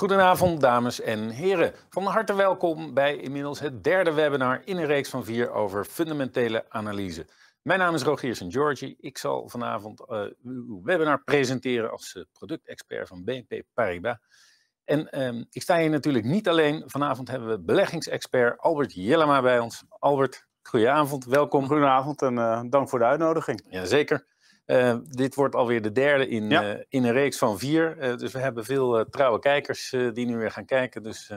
Goedenavond, dames en heren. Van harte welkom bij inmiddels het derde webinar in een reeks van vier over fundamentele analyse. Mijn naam is Rogier St. Georgi. Ik zal vanavond uh, uw webinar presenteren als uh, productexpert van BNP Paribas. En um, ik sta hier natuurlijk niet alleen. Vanavond hebben we beleggingsexpert Albert Jellema bij ons. Albert, goedenavond, welkom. Goedenavond en uh, dank voor de uitnodiging. Jazeker. Uh, dit wordt alweer de derde in, ja. uh, in een reeks van vier. Uh, dus we hebben veel trouwe kijkers die nu weer gaan kijken. Dus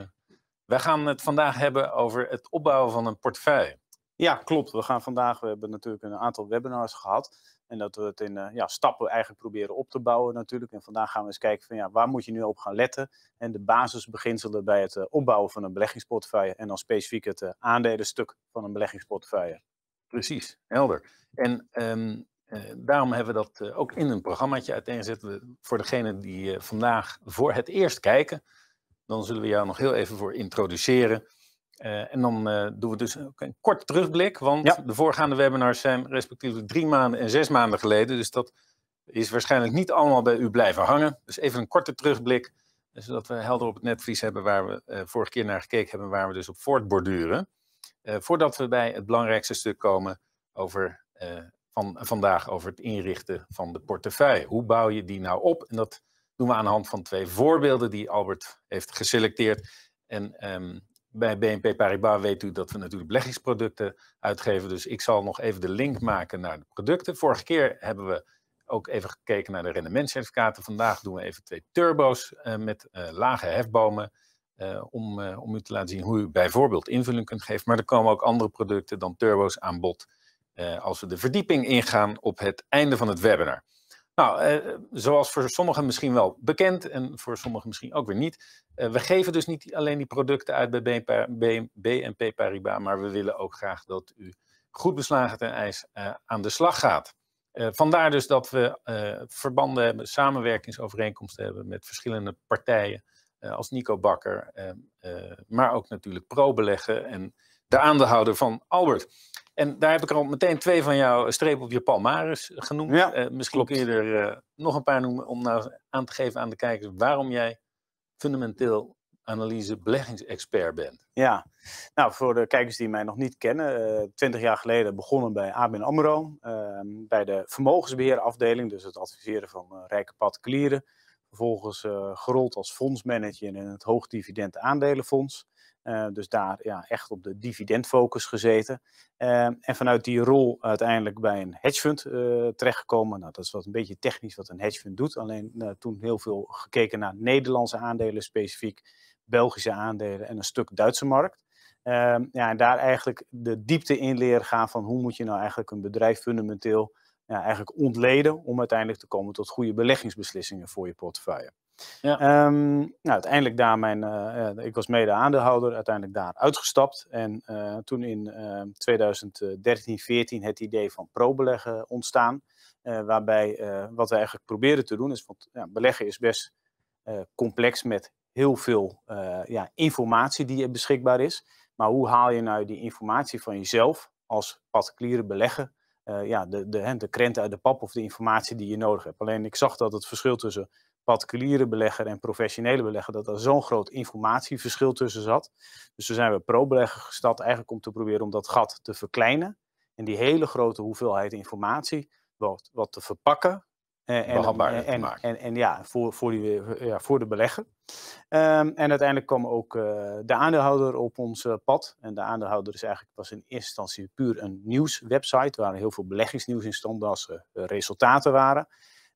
wij gaan het vandaag hebben over het opbouwen van een portefeuille. Ja, klopt. We gaan vandaag, we hebben natuurlijk een aantal webinars gehad. En dat we het in ja, stappen eigenlijk proberen op te bouwen natuurlijk. En vandaag gaan we eens kijken van ja, waar moet je nu op gaan letten. En de basisbeginselen bij het opbouwen van een beleggingsportefeuille. En dan specifiek het aandelenstuk van een beleggingsportefeuille. Precies, helder. En um, uh, daarom hebben we dat uh, ook in een programmaatje uiteengezet. We, voor degenen die uh, vandaag voor het eerst kijken, dan zullen we jou nog heel even voor introduceren. en dan doen we dus ook een kort terugblik, want ja. de voorgaande webinars zijn respectievelijk drie maanden en zes maanden geleden. Dus dat is waarschijnlijk niet allemaal bij u blijven hangen. Dus even een korte terugblik, zodat we helder op het netvlies hebben waar we vorige keer naar gekeken hebben, waar we dus op voortborduren. voordat we bij het belangrijkste stuk komen over van vandaag over het inrichten van de portefeuille. Hoe bouw je die nou op? En dat doen we aan de hand van twee voorbeelden die Albert heeft geselecteerd. En um, bij BNP Paribas weet u dat we natuurlijk beleggingsproducten uitgeven. Dus ik zal nog even de link maken naar de producten. Vorige keer hebben we ook even gekeken naar de rendementscertificaten. Vandaag doen we even twee turbo's uh, met uh, lage hefbomen. Uh, om, om u te laten zien hoe u bijvoorbeeld invulling kunt geven. Maar er komen ook andere producten dan turbo's aan bod uh, als we de verdieping ingaan op het einde van het webinar. Nou, uh, zoals voor sommigen misschien wel bekend en voor sommigen misschien ook weer niet. Uh, we geven dus niet alleen die producten uit bij BNP Paribas, maar we willen ook graag dat u goed beslagen ten ijs aan de slag gaat. vandaar dus dat we verbanden hebben, samenwerkingsovereenkomsten hebben met verschillende partijen, als Nico Bakker, maar ook natuurlijk pro-beleggen en de aandeelhouder van Albert. En daar heb ik er al meteen twee van jou streep op je palmares genoemd. Ja, uh, misschien kun je er uh, nog een paar noemen om nou aan te geven aan de kijkers waarom jij fundamenteel analyse beleggingsexpert bent. Ja, nou voor de kijkers die mij nog niet kennen, uh, twintig jaar geleden begonnen bij ABN AMRO, ehm, bij de vermogensbeheerafdeling, dus het adviseren van rijke particulieren. Vervolgens gerold als fondsmanager in het hoogdividend aandelenfonds. Uh, dus daar ja, echt op de dividendfocus gezeten. Uh, en vanuit die rol uiteindelijk bij een hedgefund uh, terechtgekomen. Nou, dat is wat een beetje technisch wat een hedgefund doet. Alleen toen heel veel gekeken naar Nederlandse aandelen, specifiek Belgische aandelen en een stuk Duitse markt. Ehm, ja, en daar eigenlijk de diepte in leren gaan van hoe moet je nou eigenlijk een bedrijf fundamenteel ja, eigenlijk ontleden om uiteindelijk te komen tot goede beleggingsbeslissingen voor je portefeuille. Ja. Um, nou, uiteindelijk daar mijn, uh, ik was mede aandeelhouder, uiteindelijk daar uitgestapt. En uh, toen in uh, 2013, 14 het idee van pro-beleggen ontstaan. Eh, waarbij wat we eigenlijk proberen te doen is, want ja, beleggen is best complex met heel veel ja, informatie die beschikbaar is. Maar hoe haal je nou die informatie van jezelf als particuliere belegger ja, de, de, de krenten uit de pap of de informatie die je nodig hebt. Alleen ik zag dat het verschil tussen particuliere belegger en professionele belegger, dat er zo'n groot informatieverschil tussen zat. Dus toen zijn we pro-belegger gestart eigenlijk om te proberen om dat gat te verkleinen en die hele grote hoeveelheid informatie wat, wat te verpakken. En, en, en, en, en, ja, voor, voor, die, ja, voor de belegger. Um, en uiteindelijk kwam ook uh, de aandeelhouder op ons uh, pad. En de aandeelhouder is eigenlijk, was in eerste instantie puur een nieuwswebsite, waar heel veel beleggingsnieuws in stond als uh, resultaten waren.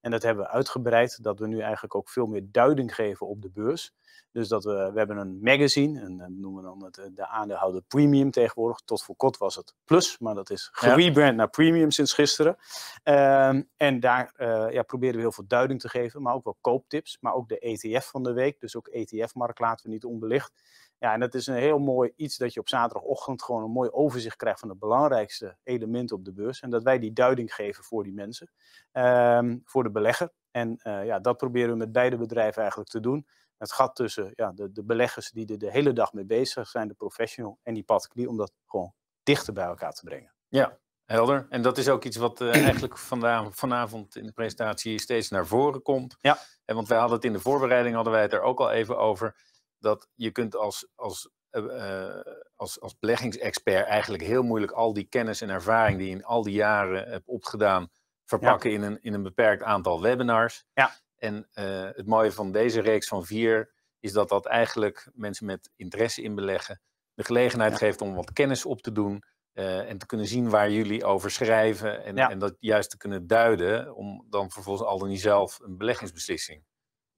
En dat hebben we uitgebreid, dat we nu eigenlijk ook veel meer duiding geven op de beurs. Dus dat we, we hebben een magazine, en dat noemen we dan het, de aandeelhouder premium tegenwoordig. Tot voor kort was het plus, maar dat is gerebrand naar premium sinds gisteren. Uh, en daar uh, ja, proberen we heel veel duiding te geven, maar ook wel kooptips. Maar ook de ETF van de week, dus ook ETF-markt laten we niet onbelicht. Ja, en dat is een heel mooi iets dat je op zaterdagochtend gewoon een mooi overzicht krijgt van de belangrijkste elementen op de beurs. En dat wij die duiding geven voor die mensen, um, voor de belegger. En uh, ja, dat proberen we met beide bedrijven eigenlijk te doen. Het gat tussen ja, de, de beleggers die er de hele dag mee bezig zijn, de professional en die particulier, om dat gewoon dichter bij elkaar te brengen. Ja, Helder. En dat is ook iets wat uh, eigenlijk vandaag, vanavond in de presentatie steeds naar voren komt. Ja. En want wij hadden het in de voorbereiding hadden wij het er ook al even over. Dat je kunt als, als, uh, als, als beleggingsexpert eigenlijk heel moeilijk al die kennis en ervaring die je in al die jaren hebt opgedaan, verpakken in, een, in een beperkt aantal webinars. Ja. En uh, het mooie van deze reeks van vier is dat dat eigenlijk mensen met interesse in beleggen de gelegenheid Ja. geeft om wat kennis op te doen. eh, en te kunnen zien waar jullie over schrijven. En, Ja. en dat juist te kunnen duiden. Om dan vervolgens al dan niet zelf een beleggingsbeslissing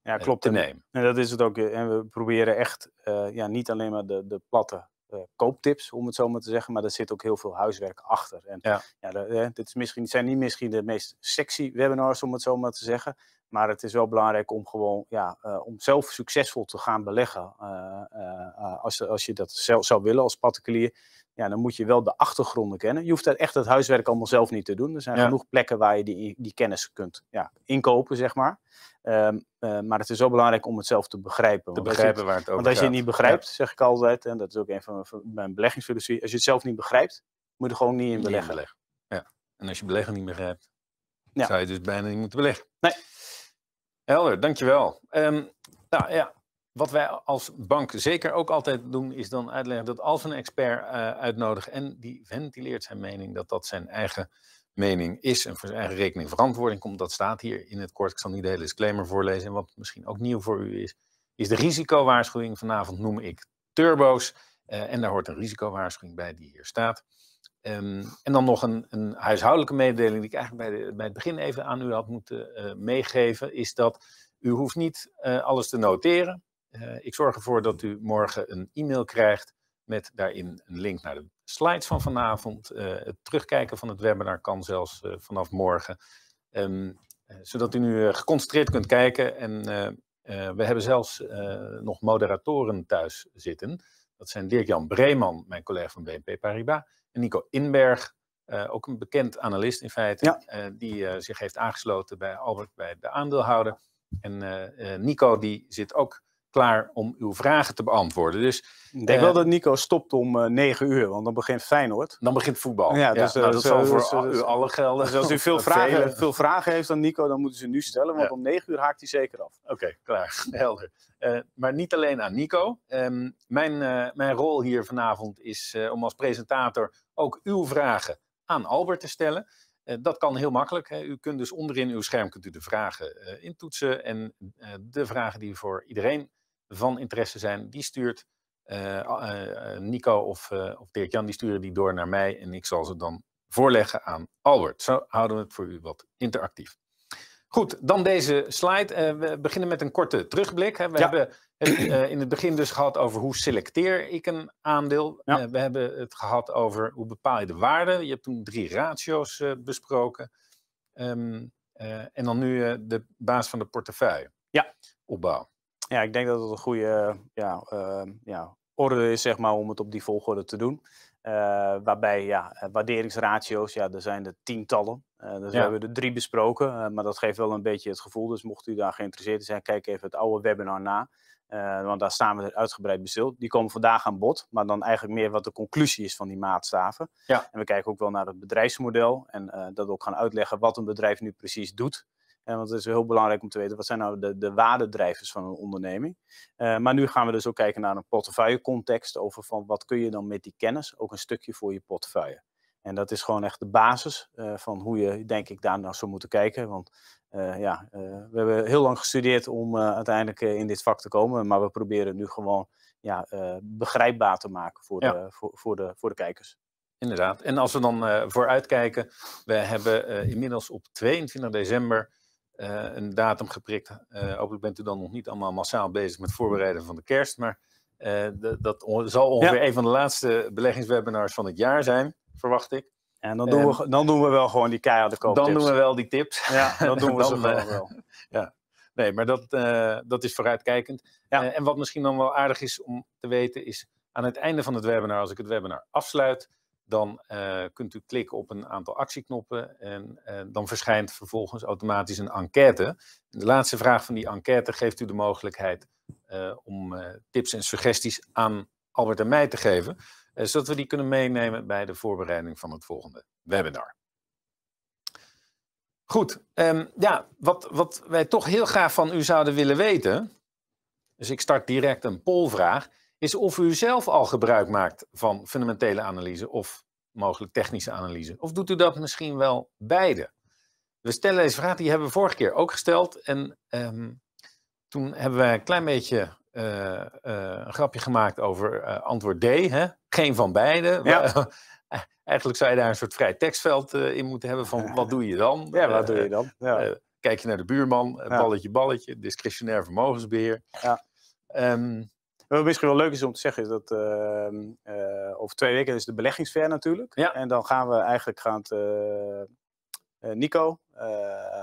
Ja, eh, klopt. te En- nemen. En dat is het ook. eh, En we proberen echt eh, ja, niet alleen maar de, de platte kooptips, om het zo maar te zeggen, maar er zit ook heel veel huiswerk achter. En Ja. de, dit is misschien, het zijn niet misschien de meest sexy webinars, om het zo maar te zeggen. Maar het is wel belangrijk om gewoon ja, om zelf succesvol te gaan beleggen. Als, als je dat zelf zou willen als particulier, ja, dan moet je wel de achtergronden kennen. Je hoeft echt het huiswerk allemaal zelf niet te doen. Er zijn Ja. genoeg plekken waar je die, die kennis kunt ja, inkopen, zeg maar. Ehm, eh, maar het is wel belangrijk om het zelf te begrijpen. Te je begrijpen waar het over want als je het gaat. niet begrijpt, zeg ik altijd, en dat is ook een van mijn- van mijn beleggingsfilosofie, als je het zelf niet begrijpt, moet je er gewoon niet in Niet in beleggen. beleggen. Ja. En als je beleggen niet begrijpt, Ja. zou je dus bijna niet moeten beleggen. Nee. Helder, dankjewel. Ehm nou ja, wat wij als bank zeker ook altijd doen, is dan uitleggen dat als een expert eh uitnodigen en die ventileert zijn mening, dat dat zijn eigen mening is en voor zijn eigen rekening verantwoording komt. Dat staat hier in het kort. Ik zal niet de hele disclaimer voorlezen. En wat misschien ook nieuw voor u is, is de risicowaarschuwing. Vanavond noem ik turbo's. Eh, en daar hoort een risicowaarschuwing bij die hier staat. Ehm, en dan nog een, een huishoudelijke mededeling die ik eigenlijk bij, bij het begin even aan u had moeten eh, meegeven, is dat u hoeft niet eh, alles te noteren. Eh, ik zorg ervoor dat u morgen een e-mail krijgt met daarin een link naar de slides van vanavond. Eh, het terugkijken van het webinar kan zelfs eh, vanaf morgen. Ehm, eh, zodat u nu geconcentreerd kunt kijken. En we hebben zelfs nog moderatoren thuis zitten. Dat zijn Dirk-Jan Breeman, mijn collega van BNP Paribas. En Nico Inberg, ook een bekend analist in feite. Ja. die zich heeft aangesloten bij Albert, bij de aandeelhouder. En Nico die zit ook klaar om uw vragen te beantwoorden. Dus Ik denk Eh, wel dat Nico stopt om eh 9 uur, want dan begint Feyenoord. dan begint voetbal. Ja, dus, nou, eh, dat zo- zal voor al- u alle gelden. Dus als u veel vragen, veel vragen heeft aan Nico, dan moeten ze nu stellen, want Ja. om 9 uur haakt hij zeker af. Oké, klaar. Helder. Maar niet alleen aan Nico. Ehm, mijn, mijn rol hier vanavond is om als presentator ook uw vragen aan Albert te stellen. Dat kan heel makkelijk. Hè. U kunt dus onderin uw scherm kunt u de vragen intoetsen. En de vragen die voor iedereen van interesse zijn, die stuurt eh, eh, eh, Nico of, of Dirk-Jan, die sturen die door naar mij. En ik zal ze dan voorleggen aan Albert. Zo houden we het voor u wat interactief. Goed, dan deze slide. We beginnen met een korte terugblik. Hè. We Ja. hebben het in het begin dus gehad over hoe selecteer ik een aandeel. Ja. We hebben het gehad over hoe bepaal je de waarde. Je hebt toen drie ratio's besproken. Ehm, eh, en dan nu de baas van de portefeuille. Ja. Opbouw. Ja, ik denk dat het een goede ja, eh, ja, orde is zeg maar, om het op die volgorde te doen. Eh, waarbij ja, eh, waarderingsratio's, ja, er zijn er tientallen. Eh dus we hebben er drie besproken, maar dat geeft wel een beetje het gevoel. Dus mocht u daar geïnteresseerd in zijn, kijk even het oude webinar na. Want daar staan we er uitgebreid bij. Die komen vandaag aan bod, maar dan eigenlijk meer wat de conclusie is van die maatstaven. Ja. En we kijken ook wel naar het bedrijfsmodel en dat ook gaan uitleggen wat een bedrijf nu precies doet. Eh, want het is heel belangrijk om te weten wat zijn nou de, de waardedrijvers van een onderneming. Eh, maar nu gaan we dus ook kijken naar een portefeuillecontext over van wat kun je dan met die kennis, ook een stukje voor je portefeuille. En dat is gewoon echt de basis eh, van hoe je, denk ik, daar naar zou moeten kijken. Want eh, ja, we hebben heel lang gestudeerd om uiteindelijk in dit vak te komen. Maar we proberen nu gewoon ja, begrijpbaar te maken voor, Ja. de, voor, voor, de, voor de kijkers. Inderdaad. En als we dan vooruitkijken, we hebben inmiddels op 22 december eh, een datum geprikt. Eh, hopelijk bent u dan nog niet allemaal massaal bezig met voorbereiden van de kerst, maar eh, dat on- zal ongeveer een van de laatste beleggingswebinars van het jaar zijn, verwacht ik. En dan doen, we, dan doen we wel gewoon die keiharde kooptips. Dan doen we wel die tips. Ja, dan doen we ze Dan, wel. Nee, maar dat, dat is vooruitkijkend. Ja. En wat misschien dan wel aardig is om te weten, is aan het einde van het webinar, als ik het webinar afsluit, dan eh, kunt u klikken op een aantal actieknoppen en eh, dan verschijnt vervolgens automatisch een enquête. De laatste vraag van die enquête geeft u de mogelijkheid eh, om tips en suggesties aan Albert en mij te geven. zodat we die kunnen meenemen bij de voorbereiding van het volgende webinar. Goed, ehm, ja, wat, wat wij toch heel graag van u zouden willen weten, dus ik start direct een polvraag, is of u zelf al gebruik maakt van fundamentele analyse of mogelijk technische analyse. Of doet u dat misschien wel beide? We stellen deze vraag, die hebben we vorige keer ook gesteld. En ehm, toen hebben we een klein beetje uh, uh, een grapje gemaakt over uh, antwoord D. Hè? Geen van beide. Ja. Eigenlijk zou je daar een soort vrij tekstveld in moeten hebben van wat doe je dan? Ja, wat doe je dan? Ja. kijk je naar de buurman, balletje, balletje, discretionair vermogensbeheer. Ja. Um, wat misschien wel leuk is om te zeggen, is dat ehm, over twee weken is de beleggingsfair natuurlijk. Ja. En dan gaan we eigenlijk gaan het, Nico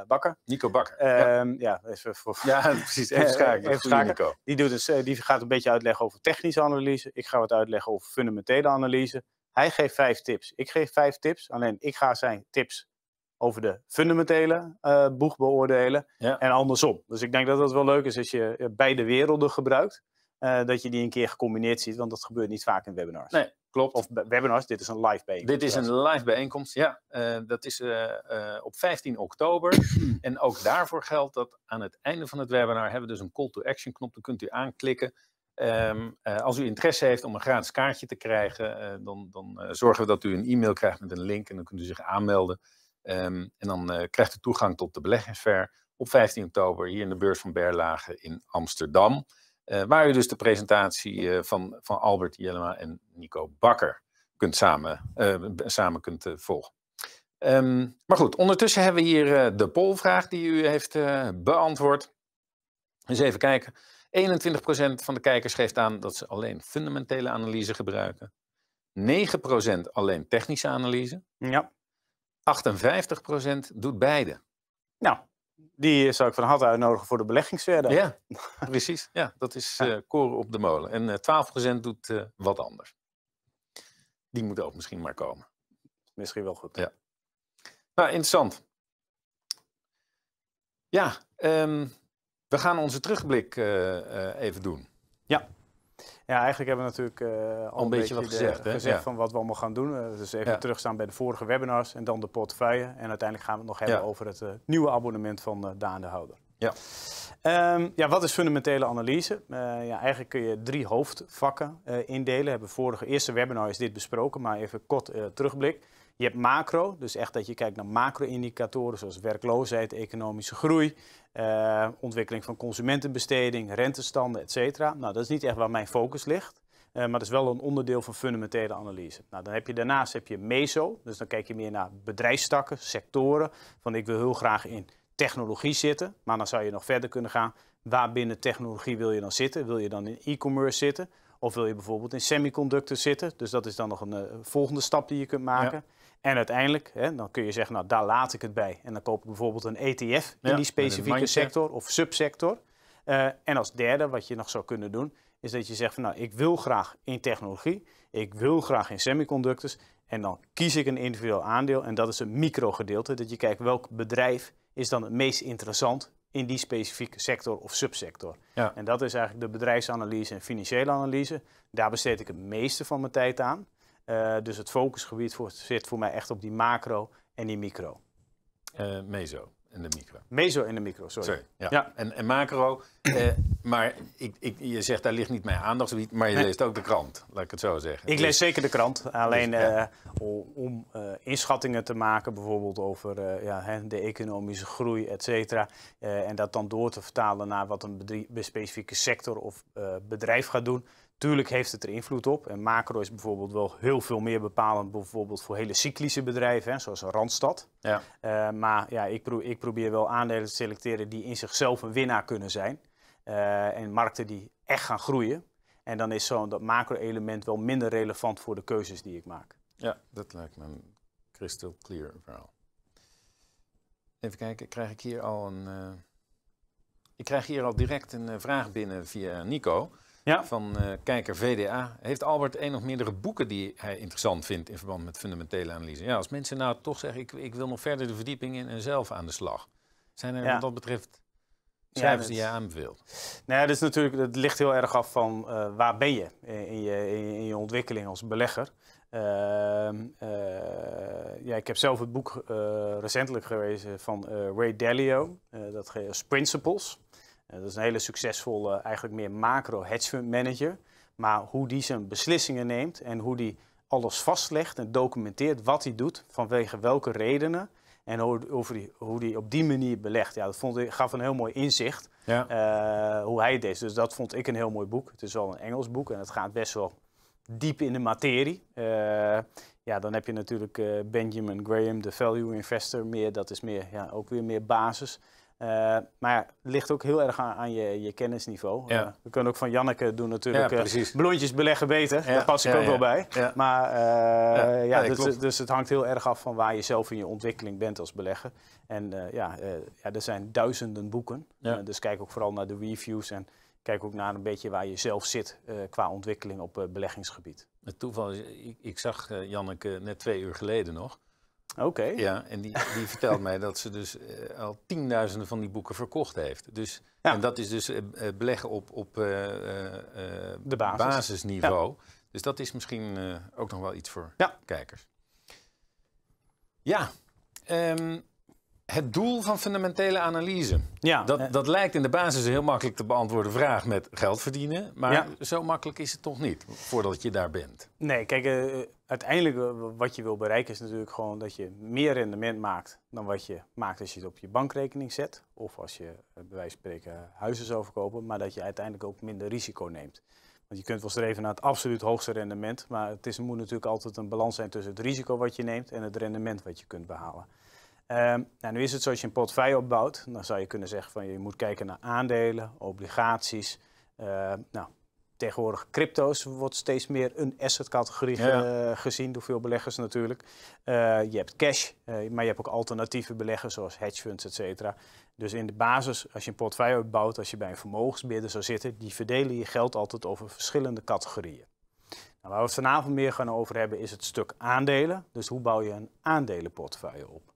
Bakker. Nico Bakker. Ja. Ja. even voor. Ja, precies. Even schakelen. Die, doet dus, die gaat een beetje uitleggen over technische analyse. Ik ga wat uitleggen over fundamentele analyse. Hij geeft vijf tips. Ik geef vijf tips. Alleen ik ga zijn tips over de fundamentele uh, boeg beoordelen. Ja. En andersom. Dus ik denk dat het wel leuk is als je beide werelden gebruikt. Uh, dat je die een keer gecombineerd ziet. Want dat gebeurt niet vaak in webinars. Nee, klopt. Of webinars, dit is een live bijeenkomst. Dit is een live bijeenkomst, ja. Uh, dat is op 15 oktober. en ook daarvoor geldt dat aan het einde van het webinar hebben we dus een call to action knop. Dan kunt u aanklikken. Um, uh, als u interesse heeft om een gratis kaartje te krijgen, dan, dan zorgen we dat u een e-mail krijgt met een link en dan kunt u zich aanmelden. Um, en dan krijgt u toegang tot de beleggingsfair op 15 oktober hier in de beurs van Berlage in Amsterdam. Waar u dus de presentatie van, van Albert Jellema en Nico Bakker kunt samen, samen kunt volgen. Um, maar goed, ondertussen hebben we hier de polvraag die u heeft beantwoord. Eens even kijken. 21% van de kijkers geeft aan dat ze alleen fundamentele analyse gebruiken. 9% alleen technische analyse. Ja. 58% doet beide. Nou, die zou ik van harte uitnodigen voor de beleggingsverder. Ja, precies. Ja, dat is uh, koren op de molen. En uh, 12% doet uh, wat anders. Die moeten ook misschien maar komen. Misschien wel goed. Ja. Nou, interessant. Ja, um, we gaan onze terugblik even doen. Ja. Ja, eigenlijk hebben we natuurlijk uh, al, een beetje, wat gezegd, de, gezegd van wat we allemaal gaan doen. dus even terugstaan bij de vorige webinars en dan de portefeuille. En uiteindelijk gaan we het nog hebben over het nieuwe abonnement van de aandeelhouder. Ja. Um, ja, wat is fundamentele analyse? ja, eigenlijk kun je drie hoofdvakken indelen. Hebben vorige eerste webinar is dit besproken, maar even kort terugblik. Je hebt macro, dus echt dat je kijkt naar macro-indicatoren zoals werkloosheid, economische groei, uh, ontwikkeling van consumentenbesteding, rentestanden, et cetera. Nou, dat is niet echt waar mijn focus ligt. Uh, maar dat is wel een onderdeel van fundamentele analyse. Nou, dan heb je, daarnaast heb je meso, dus dan kijk je meer naar bedrijfstakken, sectoren. Van ik wil heel graag in technologie zitten, maar dan zou je nog verder kunnen gaan. Waar binnen technologie wil je dan zitten? Wil je dan in e-commerce zitten? Of wil je bijvoorbeeld in semiconductors zitten? Dus dat is dan nog een uh, volgende stap die je kunt maken. En uiteindelijk, hè, dan kun je zeggen, nou daar laat ik het bij. En dan koop ik bijvoorbeeld een ETF in die specifieke sector of subsector. Uh, en als derde, wat je nog zou kunnen doen, is dat je zegt van nou, ik wil graag in technologie, ik wil graag in semiconductors. En dan kies ik een individueel aandeel en dat is een microgedeelte. Dat je kijkt welk bedrijf is dan het meest interessant in die specifieke sector of subsector. Ja. En dat is eigenlijk de bedrijfsanalyse en financiële analyse. Daar besteed ik het meeste van mijn tijd aan. Uh, dus het focusgebied voor, zit voor mij echt op die macro en die micro. Uh, meso en de micro. Meso en de micro, sorry. sorry ja. ja. En, en macro, uh, maar ik, ik, je zegt daar ligt niet mijn aandachtsgebied, maar je nee. leest ook de krant, laat ik het zo zeggen. Ik dus, lees zeker de krant, alleen dus, ja. om inschattingen te maken bijvoorbeeld over ja, hè, de economische groei, et cetera. en dat dan door te vertalen naar wat een specifieke sector of bedrijf gaat doen Tuurlijk heeft het er invloed op. En macro is bijvoorbeeld wel heel veel meer bepalend, bijvoorbeeld voor hele cyclische bedrijven, hè, zoals een Randstad. Ja. Uh, maar ja, ik, pro ik, probeer wel aandelen te selecteren die in zichzelf een winnaar kunnen zijn. Uh, en markten die echt gaan groeien. En dan is zo'n dat macro-element wel minder relevant voor de keuzes die ik maak. Ja, dat lijkt me een crystal clear verhaal. Even kijken, krijg ik hier al een. Uh... Ik krijg hier al direct een vraag binnen via Nico ja. van uh, kijker VDA. Heeft Albert een of meerdere boeken die hij interessant vindt in verband met fundamentele analyse? Ja, als mensen nou toch zeggen, ik, ik wil nog verder de verdieping in en zelf aan de slag. Zijn er ja. wat dat betreft Cijfers die je aanbeveelt. Nou ja, dat, is natuurlijk, dat ligt heel erg af van uh, waar ben je in je, in je ontwikkeling als belegger. Ehm, uh, ja, ik heb zelf het boek recentelijk gelezen van Ray Dalio, dat heet Principles. Dat is een hele succesvolle, eigenlijk meer macro hedge fund manager. Maar hoe die zijn beslissingen neemt en hoe die alles vastlegt en documenteert wat hij doet, vanwege welke redenen. En hoe, over die, hoe die op die manier belegt. Ja, dat vond ik, gaf een heel mooi inzicht ja. uh, hoe hij het deed. Dus dat vond ik een heel mooi boek. Het is wel een Engels boek en het gaat best wel diep in de materie. Uh, ja, dan heb je natuurlijk uh, Benjamin Graham, de value investor. Meer, dat is meer, ja, ook weer meer basis. Uh, maar ja, het ligt ook heel erg aan, aan je, je, kennisniveau. Ja. Uh, we kunnen ook van Janneke doen natuurlijk ja, uh, blondjes beleggen beter. Daar pas ik ook wel bij. Maar ja, dus, dus, het hangt heel erg af van waar je zelf in je ontwikkeling bent als belegger. En ja, ja, er zijn duizenden boeken. dus kijk ook vooral naar de reviews en kijk ook naar een beetje waar je zelf zit qua ontwikkeling op beleggingsgebied. Het toeval is, ik, ik zag Janneke net twee uur geleden nog. Oké. Ja, en die, die vertelt mij dat ze dus uh, al tienduizenden van die boeken verkocht heeft. Dus, ja. En dat is dus uh, beleggen op, op uh, de basis. basisniveau. Ja. Dus dat is misschien ook nog wel iets voor ja. kijkers. Ja, um, het doel van fundamentele analyse. Ja, dat, dat lijkt in de basis een heel makkelijk te beantwoorden vraag met geld verdienen. Maar ja. zo makkelijk is het toch niet, voordat je daar bent? Nee, kijk, uh, uiteindelijk uh, wat je wil bereiken is natuurlijk gewoon dat je meer rendement maakt dan wat je maakt als je het op je bankrekening zet. Of als je uh, bij wijze van spreken huizen zou verkopen, maar dat je uiteindelijk ook minder risico neemt. Want je kunt wel streven naar het absoluut hoogste rendement, maar het is, moet natuurlijk altijd een balans zijn tussen het risico wat je neemt en het rendement wat je kunt behalen. Um, nou, nu is het zo, als je een portefeuille opbouwt, dan zou je kunnen zeggen van je moet kijken naar aandelen, obligaties. Uh, nou, tegenwoordig crypto's wordt steeds meer een assetcategorie ja. uh, gezien door veel beleggers natuurlijk. Uh, je hebt cash, uh, maar je hebt ook alternatieve beleggers zoals hedge funds, et cetera. Dus in de basis, als je een portefeuille opbouwt, als je bij een vermogensbeheerder zou zitten, die verdelen je geld altijd over verschillende categorieën. Nou, waar we het vanavond meer gaan over hebben is het stuk aandelen. Dus hoe bouw je een aandelenportefeuille op?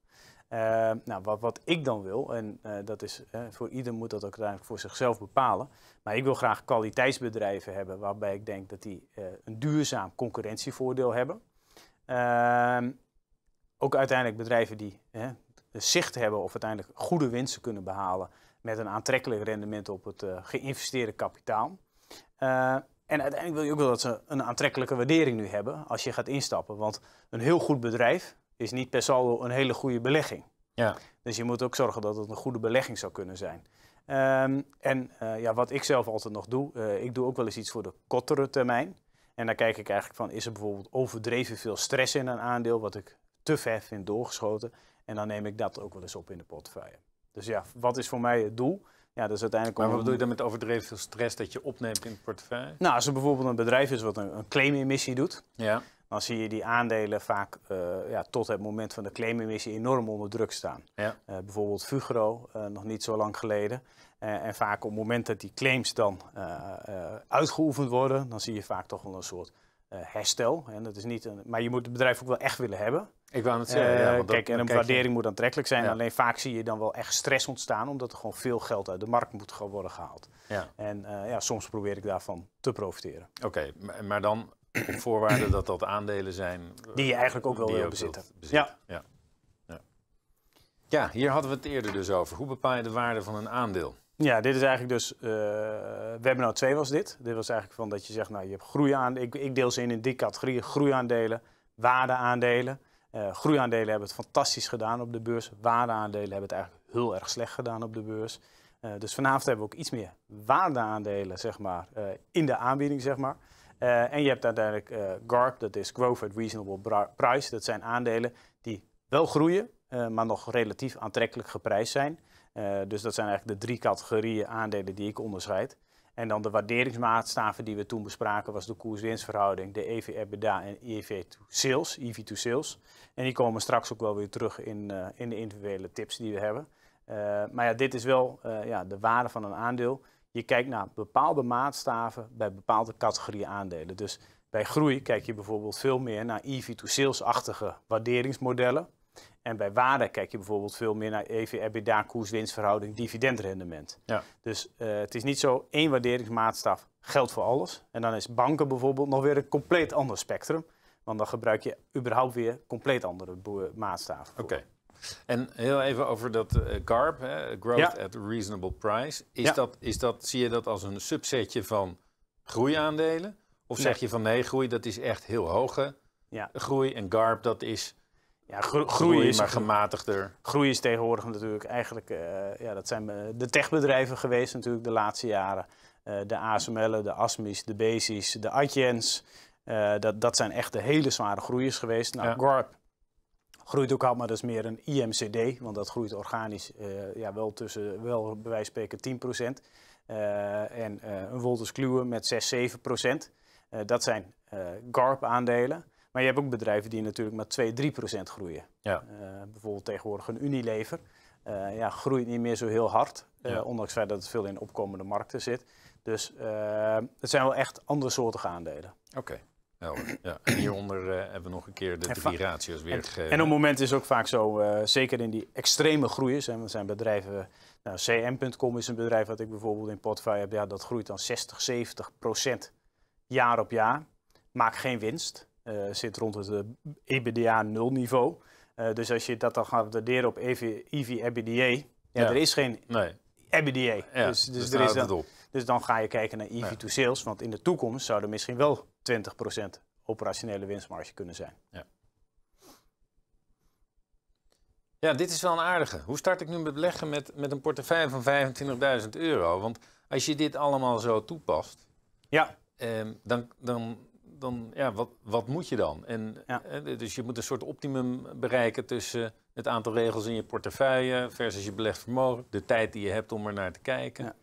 Uh, nou, wat, wat, ik dan wil, en uh, dat is voor ieder moet dat ook uiteindelijk voor zichzelf bepalen. Maar ik wil graag kwaliteitsbedrijven hebben waarbij ik denk dat die uh, een duurzaam concurrentievoordeel hebben. Ehm, ook uiteindelijk bedrijven die zicht hebben of uiteindelijk goede winsten kunnen behalen met een aantrekkelijk rendement op het geïnvesteerde kapitaal. En uiteindelijk wil je ook wel dat ze een aantrekkelijke waardering nu hebben als je gaat instappen. Want een heel goed bedrijf is niet per saldo een hele goede belegging. Ja. Dus je moet ook zorgen dat het een goede belegging zou kunnen zijn. Um, en uh, ja, wat ik zelf altijd nog doe, uh, ik doe ook wel eens iets voor de kortere termijn. En dan kijk ik eigenlijk van, is er bijvoorbeeld overdreven veel stress in een aandeel, wat ik te ver vind doorgeschoten. En dan neem ik dat ook wel eens op in de portefeuille. Dus ja, wat is voor mij het doel? Ja, dus uiteindelijk maar wat bedoel je dan met overdreven veel stress dat je opneemt in het portefeuille? Nou, als er bijvoorbeeld een bedrijf is wat een, een claimemissie doet, ja dan zie je die aandelen vaak uh, ja, tot het moment van de claimemissie enorm onder druk staan. Ja. Uh, bijvoorbeeld Fugro, uh, nog niet zo lang geleden. en vaak op het moment dat die claims dan uitgeoefend worden, dan zie je vaak toch wel een soort herstel. En dat is niet een, maar je moet het bedrijf ook wel echt willen hebben. Ik wou het zeggen. ja, want kijk, en een waardering je... moet aantrekkelijk zijn. Alleen vaak zie je dan wel echt stress ontstaan, omdat er gewoon veel geld uit de markt moet worden gehaald. Ja. En ja, soms probeer ik daarvan te profiteren. Oké, okay, maar dan op voorwaarde dat dat aandelen zijn. Die je eigenlijk ook wel wil bezitten. Ja. ja. Ja. ja, hier hadden we het eerder dus over. Hoe bepaal je de waarde van een aandeel? Ja, dit is eigenlijk dus, uh, webinar 2 was dit. Dit was eigenlijk van dat je zegt, nou je hebt groeiaandelen. Ik, ik deel ze in in die categorieën. Groeiaandelen, waardeaandelen. Uh, groeiaandelen hebben het fantastisch gedaan op de beurs. Waardeaandelen hebben het eigenlijk heel erg slecht gedaan op de beurs. Uh, dus vanavond hebben we ook iets meer waardeaandelen, zeg maar, in de aanbieding, zeg maar. Uh, en je hebt uiteindelijk uh, GARP, dat is Growth at Reasonable Price. Dat zijn aandelen die wel groeien, uh, maar nog relatief aantrekkelijk geprijsd zijn. dus dat zijn eigenlijk de drie categorieën aandelen die ik onderscheid. En dan de waarderingsmaatstaven die we toen bespraken was de koers-winstverhouding, de EV-EBITDA en EV to sales, EV to sales. En die komen straks ook wel weer terug in, in de individuele tips die we hebben. maar ja, dit is wel ja, de waarde van een aandeel je kijkt naar bepaalde maatstaven bij bepaalde categorieën aandelen. Dus bij groei kijk je bijvoorbeeld veel meer naar EV to sales-achtige waarderingsmodellen. En bij waarde kijk je bijvoorbeeld veel meer naar EV-EBITDA, koers-winstverhouding, dividendrendement. Ja. Dus uh, het is niet zo één waarderingsmaatstaf geldt voor alles. En dan is banken bijvoorbeeld nog weer een compleet ander spectrum. Want dan gebruik je überhaupt weer compleet andere maatstaven. Oké. En heel even over dat uh, GARP, hè, Growth at a Reasonable Price. Is, Ja. dat, is dat, zie je dat als een subsetje van groeiaandelen? Of zeg Nee. je van nee, groei dat is echt heel hoge Ja, groei en GARP dat is ja gro- groei, groei, is, maar gematigder. groei is tegenwoordig natuurlijk eigenlijk, eh, ja, dat zijn eh, de techbedrijven geweest natuurlijk de laatste jaren. Eh, de ASML'en, de ASMI's, de Basi's, de Adjens. Eh, dat, dat zijn echt de hele zware groeiers geweest. Nou, Ja. GARP groeit ook al, maar dat is meer een IMCD, want dat groeit organisch eh, ja, wel tussen, wel bij wijze van spreken 10%. Eh, en eh, een Wolters Kluwer met 6, 7%. Eh, dat zijn GARP-aandelen. Maar je hebt ook bedrijven die natuurlijk maar 2, 3% groeien. Ja. Bijvoorbeeld tegenwoordig een Unilever. Ja, groeit niet meer zo heel hard, Ja. ondanks het feit dat het veel in opkomende markten zit. Dus het zijn wel echt andere soorten aandelen. Oké. Helder. Ja. En hieronder eh, hebben we nog een keer de En drie ratio's weergegeven. En op het moment is het ook vaak zo, eh, zeker in die extreme groeiers. En zijn bedrijven, nou, CM.com is een bedrijf wat ik bijvoorbeeld in portefeuille heb. Ja, dat groeit dan 60, 70 procent jaar op jaar. Maakt geen winst. eh, zit rond het EBITDA nul niveau. Dus als je dat dan gaat waarderen op EV, EV-EBITDA, ja, Ja. er is geen Nee, EBITDA. ja, dus, dus, dan er is dan, dus dan ga je kijken naar EV to sales. Want in de toekomst zou er misschien wel 20% operationele winstmarge kunnen zijn. Ja, dit is wel een aardige. Hoe start ik nu met beleggen met, met een portefeuille van 25.000 euro? Want als je dit allemaal zo toepast, Ja, ehm, dan, dan, dan ja, wat, wat moet je dan? En, Ja. eh, dus je moet een soort optimum bereiken tussen het aantal regels in je portefeuille versus je belegd vermogen, de tijd die je hebt om er naar te kijken. Ja.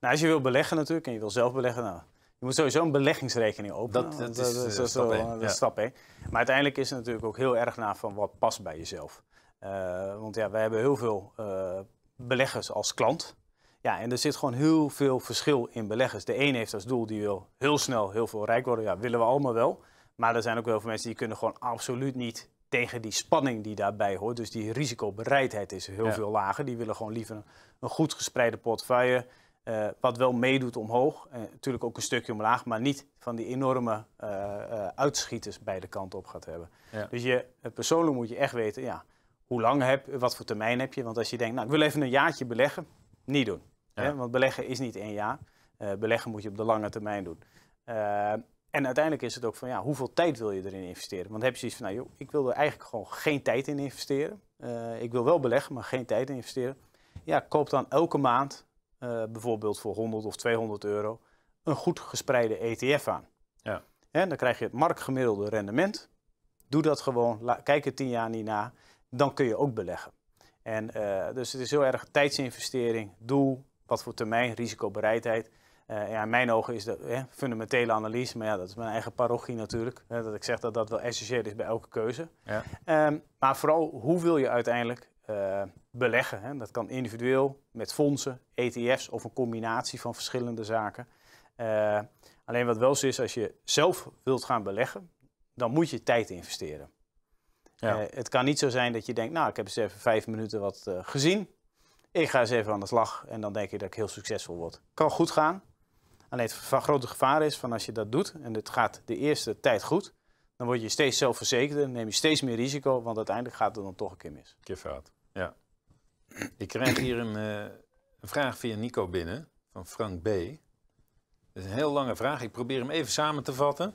Nou, als je wil beleggen natuurlijk en je wil zelf beleggen, nou, je moet sowieso een beleggingsrekening openen. Dat- dat is, eh, zo- stap zo- één, dat ja. is stap één. Maar uiteindelijk is het natuurlijk ook heel erg naar van wat past bij jezelf. Eh, want ja, wij hebben heel veel eh, beleggers als klant. Ja, en er zit gewoon heel veel verschil in beleggers. De een heeft als doel, die wil heel snel heel veel rijk worden. Ja, willen we allemaal wel. Maar er zijn ook heel veel mensen die kunnen gewoon absoluut niet tegen die spanning die daarbij hoort. Dus die risicobereidheid is heel Ja. veel lager. Die willen gewoon liever een, een goed gespreide portefeuille. Eh, wat wel meedoet omhoog. En natuurlijk ook een stukje omlaag. Maar niet van die enorme eh, eh, uitschieters beide kanten op gaat hebben. Ja. Dus je, eh, persoonlijk moet je echt weten, ja, hoe lang heb wat voor termijn heb je. Want als je denkt, nou ik wil even een jaartje beleggen. Niet doen. Ja. Hè? Want beleggen is niet één jaar. Eh, beleggen moet je op de lange termijn doen. Eh, en uiteindelijk is het ook van, ja, hoeveel tijd wil je erin investeren? Want heb je zoiets van, nou joh, ik wil er eigenlijk gewoon geen tijd in investeren. Eh, ik wil wel beleggen, maar geen tijd in investeren. Ja, koop dan elke maand, eh, bijvoorbeeld voor 100 of 200 euro, een goed gespreide ETF aan. Ja. En dan krijg je het marktgemiddelde rendement. Doe dat gewoon, kijk er 10 jaar niet na, dan kun je ook beleggen. En eh, dus het is heel erg tijdsinvestering, doel, wat voor termijn, risicobereidheid. Eh, ja, in mijn ogen is dat hè, fundamentele analyse, maar ja, dat is mijn eigen parochie natuurlijk. Hè, dat ik zeg dat dat wel essentieel is bij elke keuze. Ja. Ehm, maar vooral, hoe wil je uiteindelijk eh, beleggen? Hè? Dat kan individueel, met fondsen, ETF's of een combinatie van verschillende zaken. Eh, alleen wat wel zo is, als je zelf wilt gaan beleggen, dan moet je tijd investeren. Ja. Eh, het kan niet zo zijn dat je denkt, nou, ik heb eens even vijf minuten wat gezien. Ik ga eens even aan de slag en dan denk je dat ik heel succesvol word. Kan goed gaan. Alleen het grote gevaar is van als je dat doet en het gaat de eerste tijd goed, dan word je steeds zelfverzekerder, neem je steeds meer risico, want uiteindelijk gaat het dan toch een keer mis. keer fout. Ja. Ik krijg hier een, eh, een vraag via Nico binnen, van Frank B. Dat is een heel lange vraag. Ik probeer hem even samen te vatten.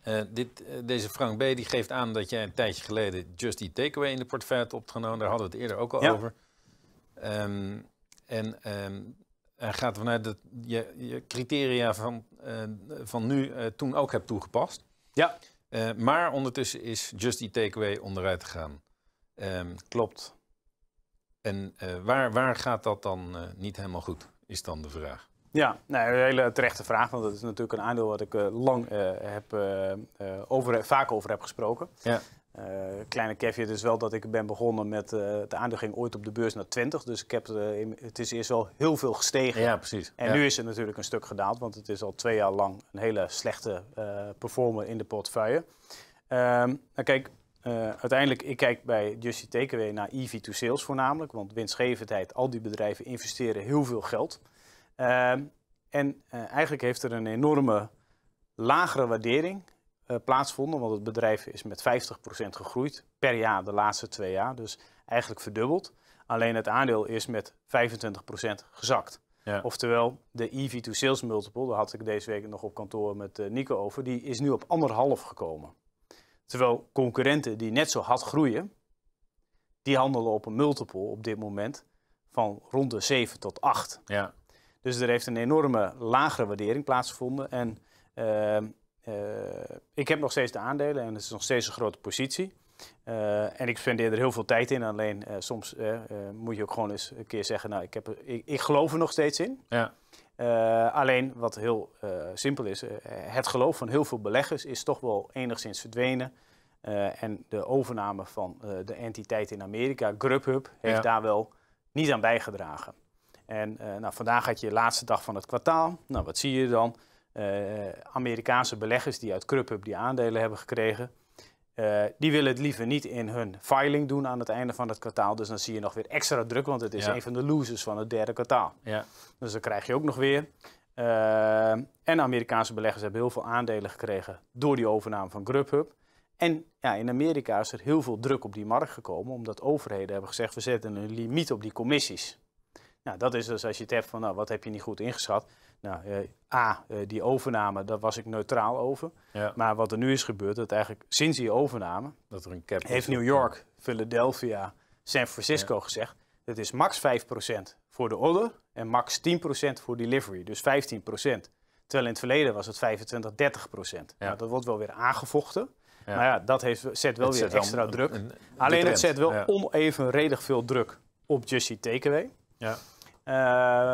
Eh, dit, eh, deze Frank B. die geeft aan dat jij een tijdje geleden Just Eat Takeaway in de portefeuille hebt opgenomen. Daar hadden we het eerder ook al Ja. over. Ehm, en ehm, hij gaat vanuit dat je, je criteria van, van nu toen ook hebt toegepast. Ja, maar ondertussen is Just Eat Takeaway onderuit gegaan. Ehm, klopt. en eh, waar, waar gaat dat dan eh, niet helemaal goed, is dan de vraag. Ja, nou, een hele terechte vraag, want dat is natuurlijk een aandeel wat ik eh, lang heb, over, vaak over heb gesproken. Ja. Kleine caveat is wel dat ik ben begonnen met, het aandeel ging ooit op de beurs naar 20, dus ik heb, het is eerst wel heel veel gestegen. Ja, precies. En ja. nu is het natuurlijk een stuk gedaald, want het is al twee jaar lang een hele slechte performer in de portefeuille. Ehm, nou kijk, uh, uiteindelijk, ik kijk bij Justy Takeaway naar EV to sales voornamelijk, want winstgevendheid, al die bedrijven investeren heel veel geld. Uh, en uh, eigenlijk heeft er een enorme lagere waardering plaatsgevonden, want het bedrijf is met 50% gegroeid per jaar de laatste twee jaar, dus eigenlijk verdubbeld. Alleen het aandeel is met 25% gezakt. Ja. Oftewel, de EV to sales multiple, daar had ik deze week nog op kantoor met Nico over, die is nu op anderhalf gekomen. Terwijl concurrenten die net zo hard groeien, die handelen op een multiple op dit moment van rond de 7 tot 8. Ja. Dus er heeft een enorme lagere waardering plaatsgevonden. En uh, uh, ik heb nog steeds de aandelen en het is nog steeds een grote positie. Uh, en ik spendeer er heel veel tijd in. Alleen soms moet je ook gewoon eens een keer zeggen, nou, ik, heb, ik, ik geloof er nog steeds in. Ja. Uh, alleen wat heel uh, simpel is, uh, het geloof van heel veel beleggers is toch wel enigszins verdwenen. en de overname van de entiteit in Amerika, Grubhub, heeft daar wel niet aan bijgedragen. En nou, vandaag had je de laatste dag van het kwartaal. Nou, wat zie je dan? Amerikaanse beleggers die uit Grubhub die aandelen hebben gekregen, uh, die willen het liever niet in hun filing doen aan het einde van het kwartaal. Dus dan zie je nog weer extra druk, want het is een van de losers van het derde kwartaal. Ja. Dus dan krijg je ook nog weer. Uh, en Amerikaanse beleggers hebben heel veel aandelen gekregen door die overname van Grubhub. En ja, in Amerika is er heel veel druk op die markt gekomen, omdat overheden hebben gezegd: we zetten een limiet op die commissies. Nou, dat is dus als je het hebt van, nou, wat heb je niet goed ingeschat? Nou, eh, A, eh, die overname, daar was ik neutraal over. Ja. Maar wat er nu is gebeurd, dat eigenlijk sinds die overname... Dat er een cap heeft New York, Philadelphia, San Francisco gezegd... het is max 5% voor de order en max 10% voor delivery. Dus 15%. Terwijl in het verleden was het 25, 30%. Nou, dat wordt wel weer aangevochten. Maar ja, dat heeft, zet wel weer extra druk. Alleen het zet wel onevenredig veel druk op Justy Takeaway. Ja.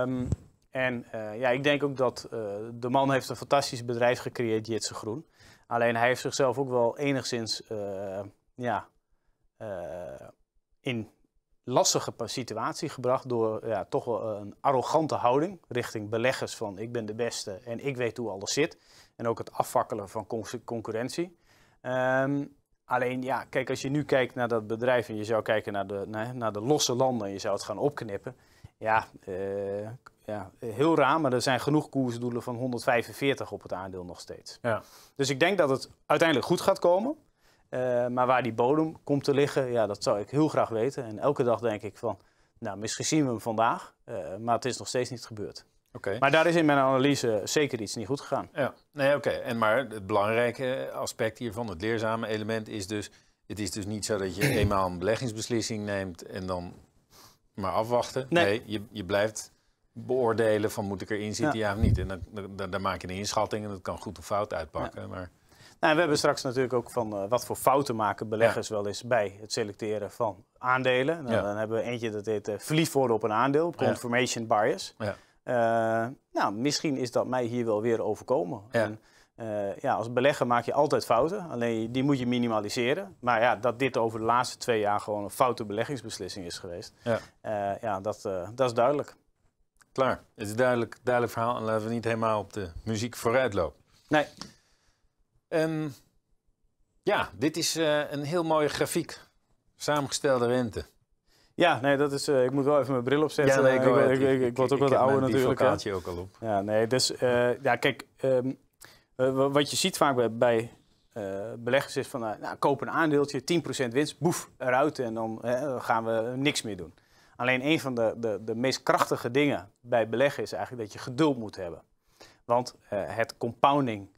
Um, en uh, ja, ik denk ook dat uh, de man heeft een fantastisch bedrijf gecreëerd, Jitse Groen. Alleen hij heeft zichzelf ook wel enigszins uh, ja, in lastige situatie gebracht door ja, toch wel een arrogante houding richting beleggers van ik ben de beste en ik weet hoe alles zit. En ook het afvakkelen van concurrentie. Um, alleen ja, kijk, als je nu kijkt naar dat bedrijf en je zou kijken naar de, naar, naar de losse landen en je zou het gaan opknippen. Ja, ja, heel raar, maar er zijn genoeg koersdoelen van 145 op het aandeel nog steeds. Ja. Dus ik denk dat het uiteindelijk goed gaat komen. Uh, maar waar die bodem komt te liggen, ja, dat zou ik heel graag weten. En elke dag denk ik van, nou, misschien zien we hem vandaag, uh, maar het is nog steeds niet gebeurd. Okay. Maar daar is in mijn analyse zeker iets niet goed gegaan. Ja, nee, oké. En maar het belangrijke aspect hiervan, het leerzame element, is dus: het is dus niet zo dat je eenmaal een beleggingsbeslissing neemt en dan maar afwachten. Nee, nee je, je blijft beoordelen van moet ik erin zitten, ja, of niet. En dan, dan, dan, maak je een inschatting en dat kan goed of fout uitpakken. Maar... Nou, we hebben straks natuurlijk ook van uh, wat voor fouten maken beleggers wel eens bij het selecteren van aandelen. Nou, Dan hebben we eentje dat heet uh, verliefd worden op een aandeel, confirmation bias. Uh, nou, misschien is dat mij hier wel weer overkomen. En, ja, als belegger maak je altijd fouten, alleen die moet je minimaliseren. Maar ja, dat dit over de laatste twee jaar gewoon een foute beleggingsbeslissing is geweest, ja, ja dat, dat is duidelijk. Klaar. Het is een duidelijk, duidelijk verhaal en laten we niet helemaal op de muziek vooruit lopen. Nee. Um, ja, dit is uh, een heel mooie grafiek. Samengestelde rente. Ja, nee, dat is. Uh, ik moet wel even mijn bril opzetten. Ja, nee, ik, uh, ik, ik, ik, word ook wat ouder natuurlijk. Ik je ook al op. Ja, nee, dus ja, kijk, um, wat je ziet vaak bij, bij beleggers is van, nou, koop een aandeeltje, 10% winst, boef, eruit en dan gaan we niks meer doen. Alleen een van de, de, de meest krachtige dingen bij beleggen is eigenlijk dat je geduld moet hebben. Want uh, het compounding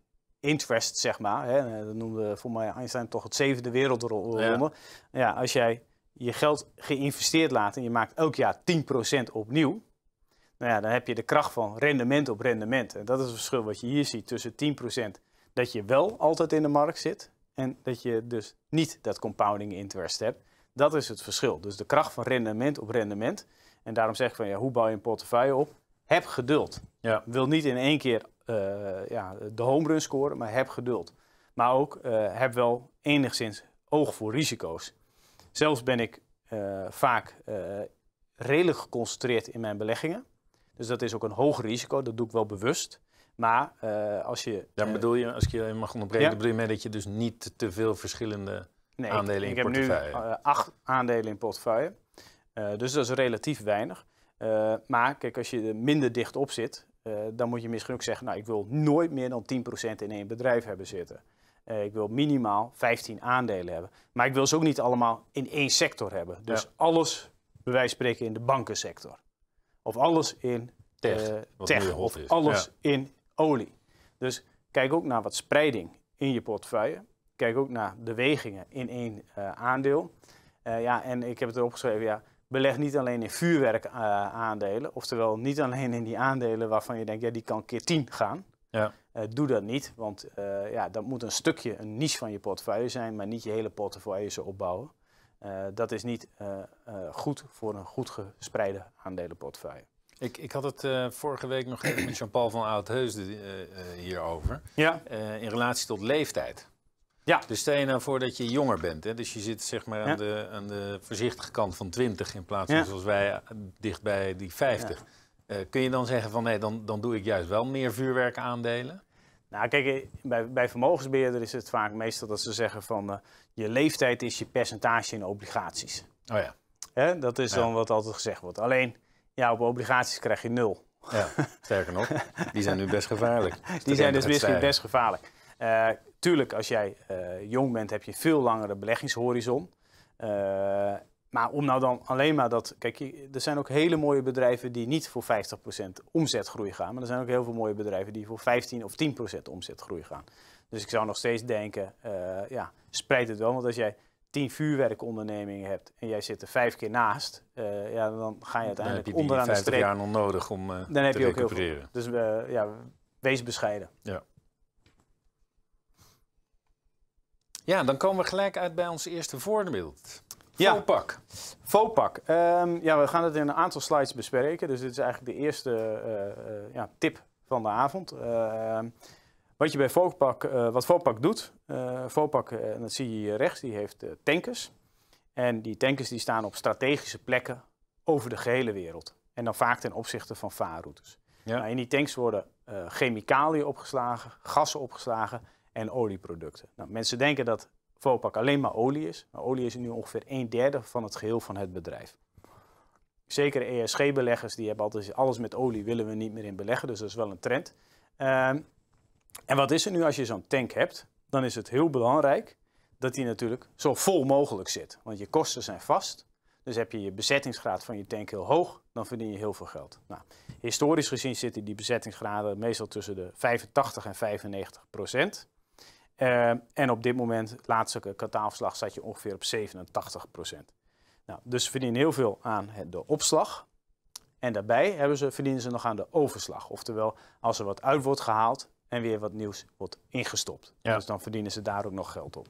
interest, zeg maar, hè, eh, dat noemde voor mij Einstein toch het zevende wereldronde. Ja. ja, als jij je geld geïnvesteerd laat en je maakt elk jaar 10% opnieuw, nou ja, dan heb je de kracht van rendement op rendement. En dat is het verschil wat je hier ziet tussen 10% dat je wel altijd in de markt zit en dat je dus niet dat compounding interest hebt. Dat is het verschil. Dus de kracht van rendement op rendement. En daarom zeg ik van ja, hoe bouw je een portefeuille op? Heb geduld. Ja. Wil niet in één keer uh, ja, de home run scoren, maar heb geduld. Maar ook uh, heb wel enigszins oog voor risico's. Zelfs ben ik uh, vaak redelijk geconcentreerd in mijn beleggingen. Dus dat is ook een hoog risico, dat doe ik wel bewust. Maar als je. Ja, bedoel je, als ik je mag onderbreken, ja? bedoel je mee dat je dus niet te veel verschillende nee, aandelen ik, in ik portefeuille? heb nu acht aandelen in portefeuille. dus dat is relatief weinig. maar kijk, als je er minder dicht op zit, dan moet je misschien ook zeggen, nou, ik wil nooit meer dan 10% in één bedrijf hebben zitten. Ik wil minimaal 15 aandelen hebben. Maar ik wil ze ook niet allemaal in één sector hebben. Dus alles, bij wijze van spreken, in de bankensector. Of alles in tech, tech of alles in olie. Dus kijk ook naar wat spreiding in je portefeuille. Kijk ook naar de wegingen in één uh, aandeel. ja, en ik heb het erop geschreven, ja, beleg niet alleen in vuurwerk aandelen. Oftewel niet alleen in die aandelen waarvan je denkt, ja, die kan keer 10 gaan. Ja. Uh, doe dat niet, want uh, ja, dat moet een stukje, een niche van je portefeuille zijn, maar niet je hele portefeuille zo opbouwen. Uh, dat is niet goed voor een goed gespreide aandelenportefeuille. Ik, ik had het vorige week nog even met Jean-Paul van Oudheusden hierover. Ja. in relatie tot leeftijd. Ja. Dus stel je nou voor dat je jonger bent. Hè? Dus je zit zeg maar aan, ja. de, aan de voorzichtige kant van 20 in plaats van ja. zoals wij dicht bij die 50. Ja. Uh, kun je dan zeggen van nee, dan, dan doe ik juist wel meer vuurwerk aandelen? Nou, kijk, eh, bij, bij vermogensbeheerder is het vaak meestal dat ze zeggen van uh, je leeftijd is je percentage in obligaties. Oh ja. Hè? Dat is dan wat altijd gezegd wordt. Alleen, ja, op obligaties krijg je nul. Ja, sterker nog, die zijn nu best gevaarlijk. die zijn dus misschien best gevaarlijk. Uh, tuurlijk, als jij jong bent, heb je veel langere beleggingshorizon. Maar om nou dan alleen maar dat. Kijk, er zijn ook hele mooie bedrijven die niet voor 50% omzetgroei gaan. Maar er zijn ook heel veel mooie bedrijven die voor 15 of 10% omzetgroei gaan. Dus ik zou nog steeds denken, uh, ja, spreid het wel. Want als jij 10 vuurwerkondernemingen hebt en jij zit er vijf keer naast, uh, ja, dan ga je uiteindelijk dan heb je onderaan de streep. jaar nog nodig om uh, dan heb te je ook recupereren. Heel veel. Dus uh, ja, wees bescheiden. Ja. Ja, dan komen we gelijk uit bij ons eerste voorbeeld. Ja. Fopak. Fopak. Um, ja, we gaan het in een aantal slides bespreken. Dus dit is eigenlijk de eerste uh, uh, ja, tip van de avond. Uh, wat je bij Fopak, wat Fopak doet. Fopak, en dat zie je hier rechts, die heeft tankers. En die tankers die staan op strategische plekken over de gehele wereld. En dan vaak ten opzichte van vaarroutes. Ja. Nou, in die tanks worden chemicaliën opgeslagen, gassen opgeslagen en olieproducten. Nou, mensen denken dat Vopak alleen maar olie is. Maar olie is nu ongeveer een derde van het geheel van het bedrijf. Zeker ESG-beleggers die hebben altijd alles met olie willen we niet meer in beleggen, dus dat is wel een trend. Um, en wat is er nu als je zo'n tank hebt? Dan is het heel belangrijk dat die natuurlijk zo vol mogelijk zit. Want je kosten zijn vast. Dus heb je je bezettingsgraad van je tank heel hoog, dan verdien je heel veel geld. Nou, historisch gezien zitten die bezettingsgraden meestal tussen de 85 en 95 procent. Uh, en op dit moment, laatste kwartaalverslag, zat je ongeveer op 87% Nou, dus ze verdienen heel veel aan de opslag. En daarbij hebben ze, verdienen ze nog aan de overslag. Oftewel, als er wat uit wordt gehaald en weer wat nieuws wordt ingestopt. Ja. Dus dan verdienen ze daar ook nog geld op.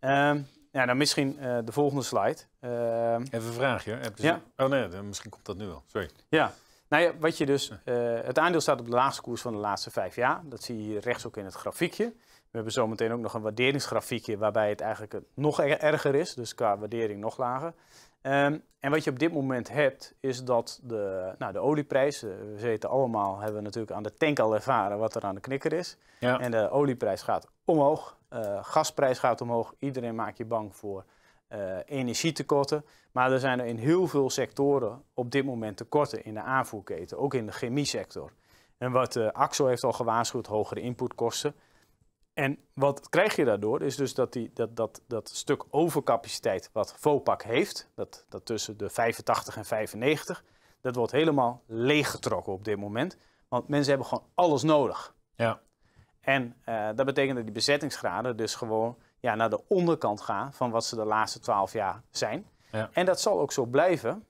Uh, ja, dan misschien uh, de volgende slide. Uh, Even een vraagje. Heb je ja? Oh nee, misschien komt dat nu wel. Sorry. Ja, nou ja, wat je dus, uh, het aandeel staat op de laagste koers van de laatste vijf jaar. Dat zie je hier rechts ook in het grafiekje. We hebben zometeen ook nog een waarderingsgrafiekje waarbij het eigenlijk nog erger is, dus qua waardering nog lager. Um, en wat je op dit moment hebt, is dat de, nou, de olieprijs, uh, we weten allemaal, hebben we natuurlijk aan de tank al ervaren wat er aan de knikker is. Ja. En de olieprijs gaat omhoog, uh, gasprijs gaat omhoog, iedereen maakt je bang voor uh, energietekorten. Maar er zijn er in heel veel sectoren op dit moment tekorten in de aanvoerketen, ook in de chemiesector. En wat AXO heeft al gewaarschuwd, hogere inputkosten. En wat krijg je daardoor is dus dat die, dat, dat, dat stuk overcapaciteit wat Vopak heeft, dat, dat tussen de 85 en 95, dat wordt helemaal leeggetrokken op dit moment. Want mensen hebben gewoon alles nodig. Ja. En uh, dat betekent dat die bezettingsgraden dus gewoon ja, naar de onderkant gaan van wat ze de laatste 12 jaar zijn. Ja. En dat zal ook zo blijven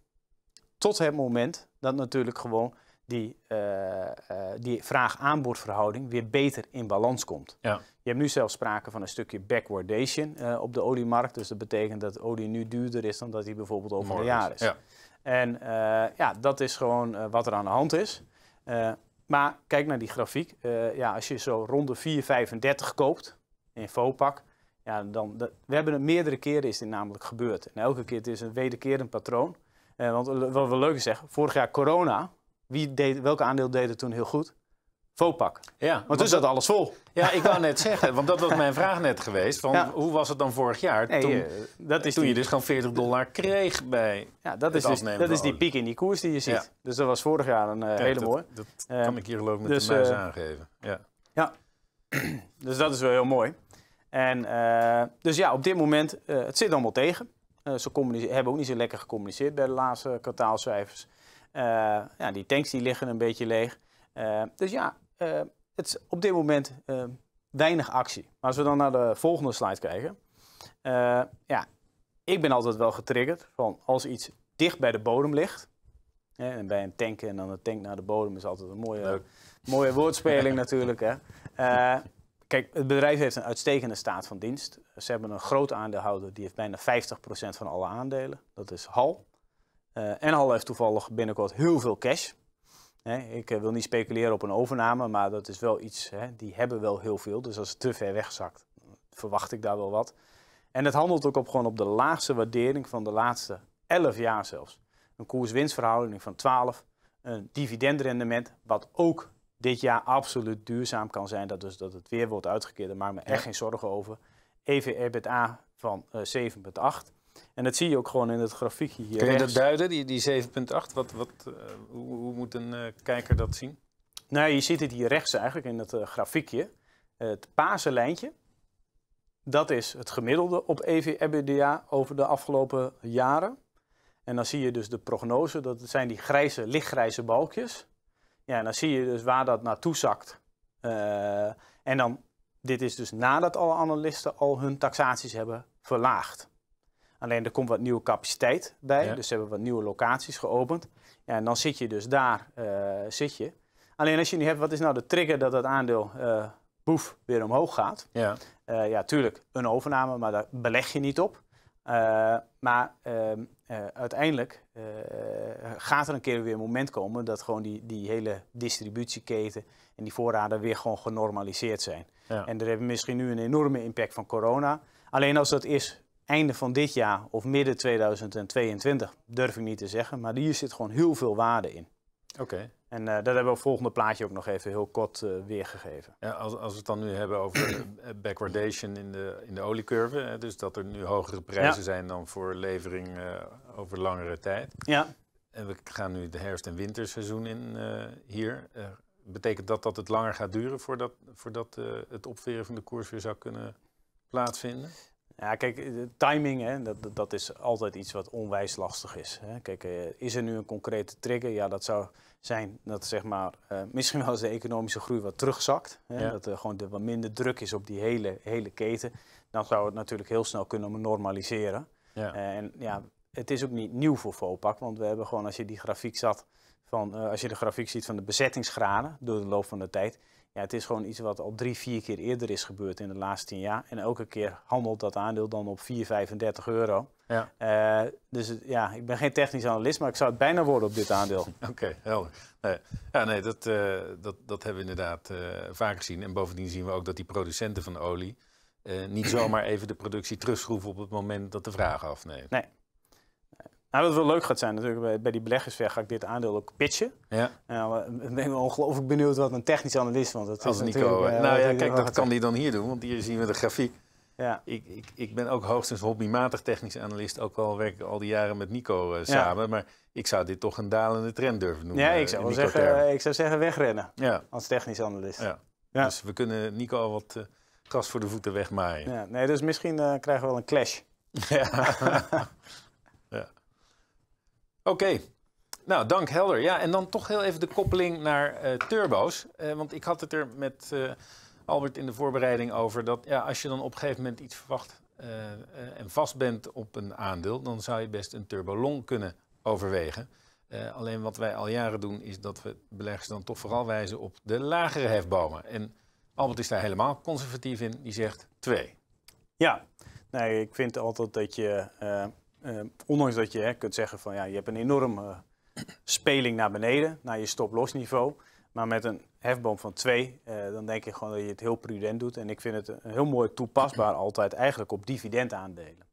tot het moment dat natuurlijk gewoon die, uh, uh, die vraag-aanbodverhouding weer beter in balans komt. Ja. Je hebt nu zelfs sprake van een stukje backwardation uh, op de oliemarkt. Dus dat betekent dat olie nu duurder is dan dat die bijvoorbeeld over een jaar is. Ja. En ja, dat is gewoon wat er aan de hand is. maar kijk naar die grafiek. ja, als je zo rond de 4,35 koopt in Vopak, ja, dan, dat, we hebben het meerdere keren is dit namelijk gebeurd. En elke keer het is een wederkerend patroon. want wat wel leuk is zeggen, vorig jaar corona, wie deed, welke aandeel deed het toen heel goed? Vopak. Ja, Want toen zat alles vol. Ja, ik wou net zeggen, want dat was mijn vraag net geweest. Van, Ja. Hoe was het dan vorig jaar? Nee, toen eh, dat is toen die, je dus gewoon 40 dollar kreeg bij... ja, dat is, dus, dat is die piek in die koers die je ziet. Ja. Dus dat was vorig jaar een eh, hele dat, mooi. Dat Eh, kan ik hier geloof ik met dus, de muis eh, aangeven. Ja. Dus dat is wel heel mooi. En eh, dus ja, op dit moment, eh, het zit allemaal tegen. Eh, ze hebben ook niet zo lekker gecommuniceerd bij de laatste kwartaalcijfers. Eh, ja, die tanks die liggen een beetje leeg. Eh, dus ja, eh, het is op dit moment eh, weinig actie. Maar als we dan naar de volgende slide kijken. eh, ja, ik ben altijd wel getriggerd van als iets dicht bij de bodem ligt. Hè, en bij een tank en dan een tank naar de bodem is altijd een mooie, Leuk. mooie woordspeling natuurlijk. Hè. Kijk, het bedrijf heeft een uitstekende staat van dienst. Ze hebben een groot aandeelhouder, die heeft bijna 50% van alle aandelen. Dat is Hal. En Hal heeft toevallig binnenkort heel veel cash. Ik eh, wil niet speculeren op een overname, maar dat is wel iets, hè, die hebben wel heel veel. Dus als het te ver wegzakt, verwacht ik daar wel wat. En het handelt ook op, gewoon op de laagste waardering van de laatste 11 jaar zelfs. Een koers-winstverhouding van 12, een dividendrendement, wat ook dit jaar absoluut duurzaam kan zijn. Dat dus dat het weer wordt uitgekeerd, daar maak ik me echt geen zorgen over. EV-EBITDA van eh 7,8. En dat zie je ook gewoon in het grafiekje hier Kun je dat duiden, die, die 7.8? Wat, wat, eh, hoe, hoe moet een eh, kijker dat zien? Nou, je ziet het hier rechts eigenlijk in het eh, grafiekje. Het paarse lijntje, dat is het gemiddelde op EV-EBITDA over de afgelopen jaren. En dan zie je dus de prognose, dat zijn die grijze, lichtgrijze balkjes. Ja, en dan zie je dus waar dat naartoe zakt. En dan, dit is dus nadat alle analisten al hun taxaties hebben verlaagd. Alleen er komt wat nieuwe capaciteit bij, Ja. dus ze hebben wat nieuwe locaties geopend. Ja, en dan zit je dus daar, eh, zit je. Alleen als je nu hebt, wat is nou de trigger dat dat aandeel eh boef weer omhoog gaat? Ja, Eh, ja, tuurlijk een overname, maar daar beleg je niet op. Maar ehm, eh, uiteindelijk gaat er een keer weer een moment komen dat gewoon die, die hele distributieketen en die voorraden weer gewoon genormaliseerd zijn. ja. En er hebben misschien nu een enorme impact van corona. Alleen als dat is einde van dit jaar of midden 2022, durf ik niet te zeggen. Maar hier zit gewoon heel veel waarde in. oké. En eh, dat hebben we op het volgende plaatje ook nog even heel kort eh, weergegeven. Ja, als, als we het dan nu hebben over eh, backwardation in de, in de oliecurve, hè, dus dat er nu hogere prijzen Ja. zijn dan voor levering over langere tijd. Ja, En we gaan nu de herfst- en winterseizoen in hier. Betekent dat dat het langer gaat duren voordat, voordat het opveren van de koers weer zou kunnen plaatsvinden? Ja, kijk, de timing, hè, dat, dat- is altijd iets wat onwijs lastig is. Hè. Kijk, eh, is er nu een concrete trigger? Ja, dat zou zijn dat zeg maar, eh, misschien wel eens de economische groei wat terugzakt. Hè, Ja. Dat er gewoon de, wat minder druk is op die hele, hele keten. Dan zou het natuurlijk heel snel kunnen normaliseren. Ja. Eh, en ja, het is ook niet nieuw voor Vopak, want we hebben gewoon, als je die grafiek zat, van, eh, als je de grafiek ziet van de bezettingsgraden door de loop van de tijd. Ja, het is gewoon iets wat al drie, vier keer eerder is gebeurd in de laatste tien jaar. En elke keer handelt dat aandeel dan op 4,35 euro. Ja. Eh, dus het- ja, ik ben geen technisch analist, maar ik zou het bijna worden op dit aandeel. Oké, helder. Nee, ja, nee, dat, eh, dat, dat hebben we inderdaad eh, vaak gezien. En bovendien zien we ook dat die producenten van olie niet zomaar even de productie terugschroeven op het moment dat de vraag afneemt. Nou, wat wel leuk gaat zijn natuurlijk, bij, bij die beleggersver ga ik dit aandeel ook pitchen. Ja, Nou, ik ben ongelooflijk benieuwd wat een technisch analist, want dat als is Nico. eh, eh, nou ja, hij kijk, dat kan die dan hier doen, want hier zien we de grafiek. Ja. Ik, ik, ik ben ook hoogstens hobbymatig technisch analist, ook al werk ik al die jaren met Nico eh, samen. Maar ik zou dit toch een dalende trend durven noemen. Ja, eh, ik zou, wel zeggen, eh, ik zou zeggen wegrennen Ja, als technisch analist. ja. Ja. Dus we kunnen Nico al wat eh, gras voor de voeten wegmaaien. Ja, nee, dus misschien eh, krijgen we wel een clash. Ja. ja. Oké. Nou, dank helder. Ja, en dan toch heel even de koppeling naar eh, turbo's. Eh, want ik had het er met eh, Albert in de voorbereiding over dat ja, als je dan op een gegeven moment iets verwacht en vast bent op een aandeel, dan zou je best een turbolong kunnen overwegen. Alleen wat wij al jaren doen, is dat we beleggers dan toch vooral wijzen op de lagere hefbomen. En Albert is daar helemaal conservatief in. Die zegt twee. Ja, nee, ik vind altijd dat je, eh, eh, ondanks dat je hè, kunt zeggen van ja, je hebt een enorme speling naar beneden, naar je stop-loss niveau. Maar met een hefboom van 2, dan denk ik gewoon dat je het heel prudent doet. En ik vind het een heel mooi toepasbaar altijd eigenlijk op dividendaandelen.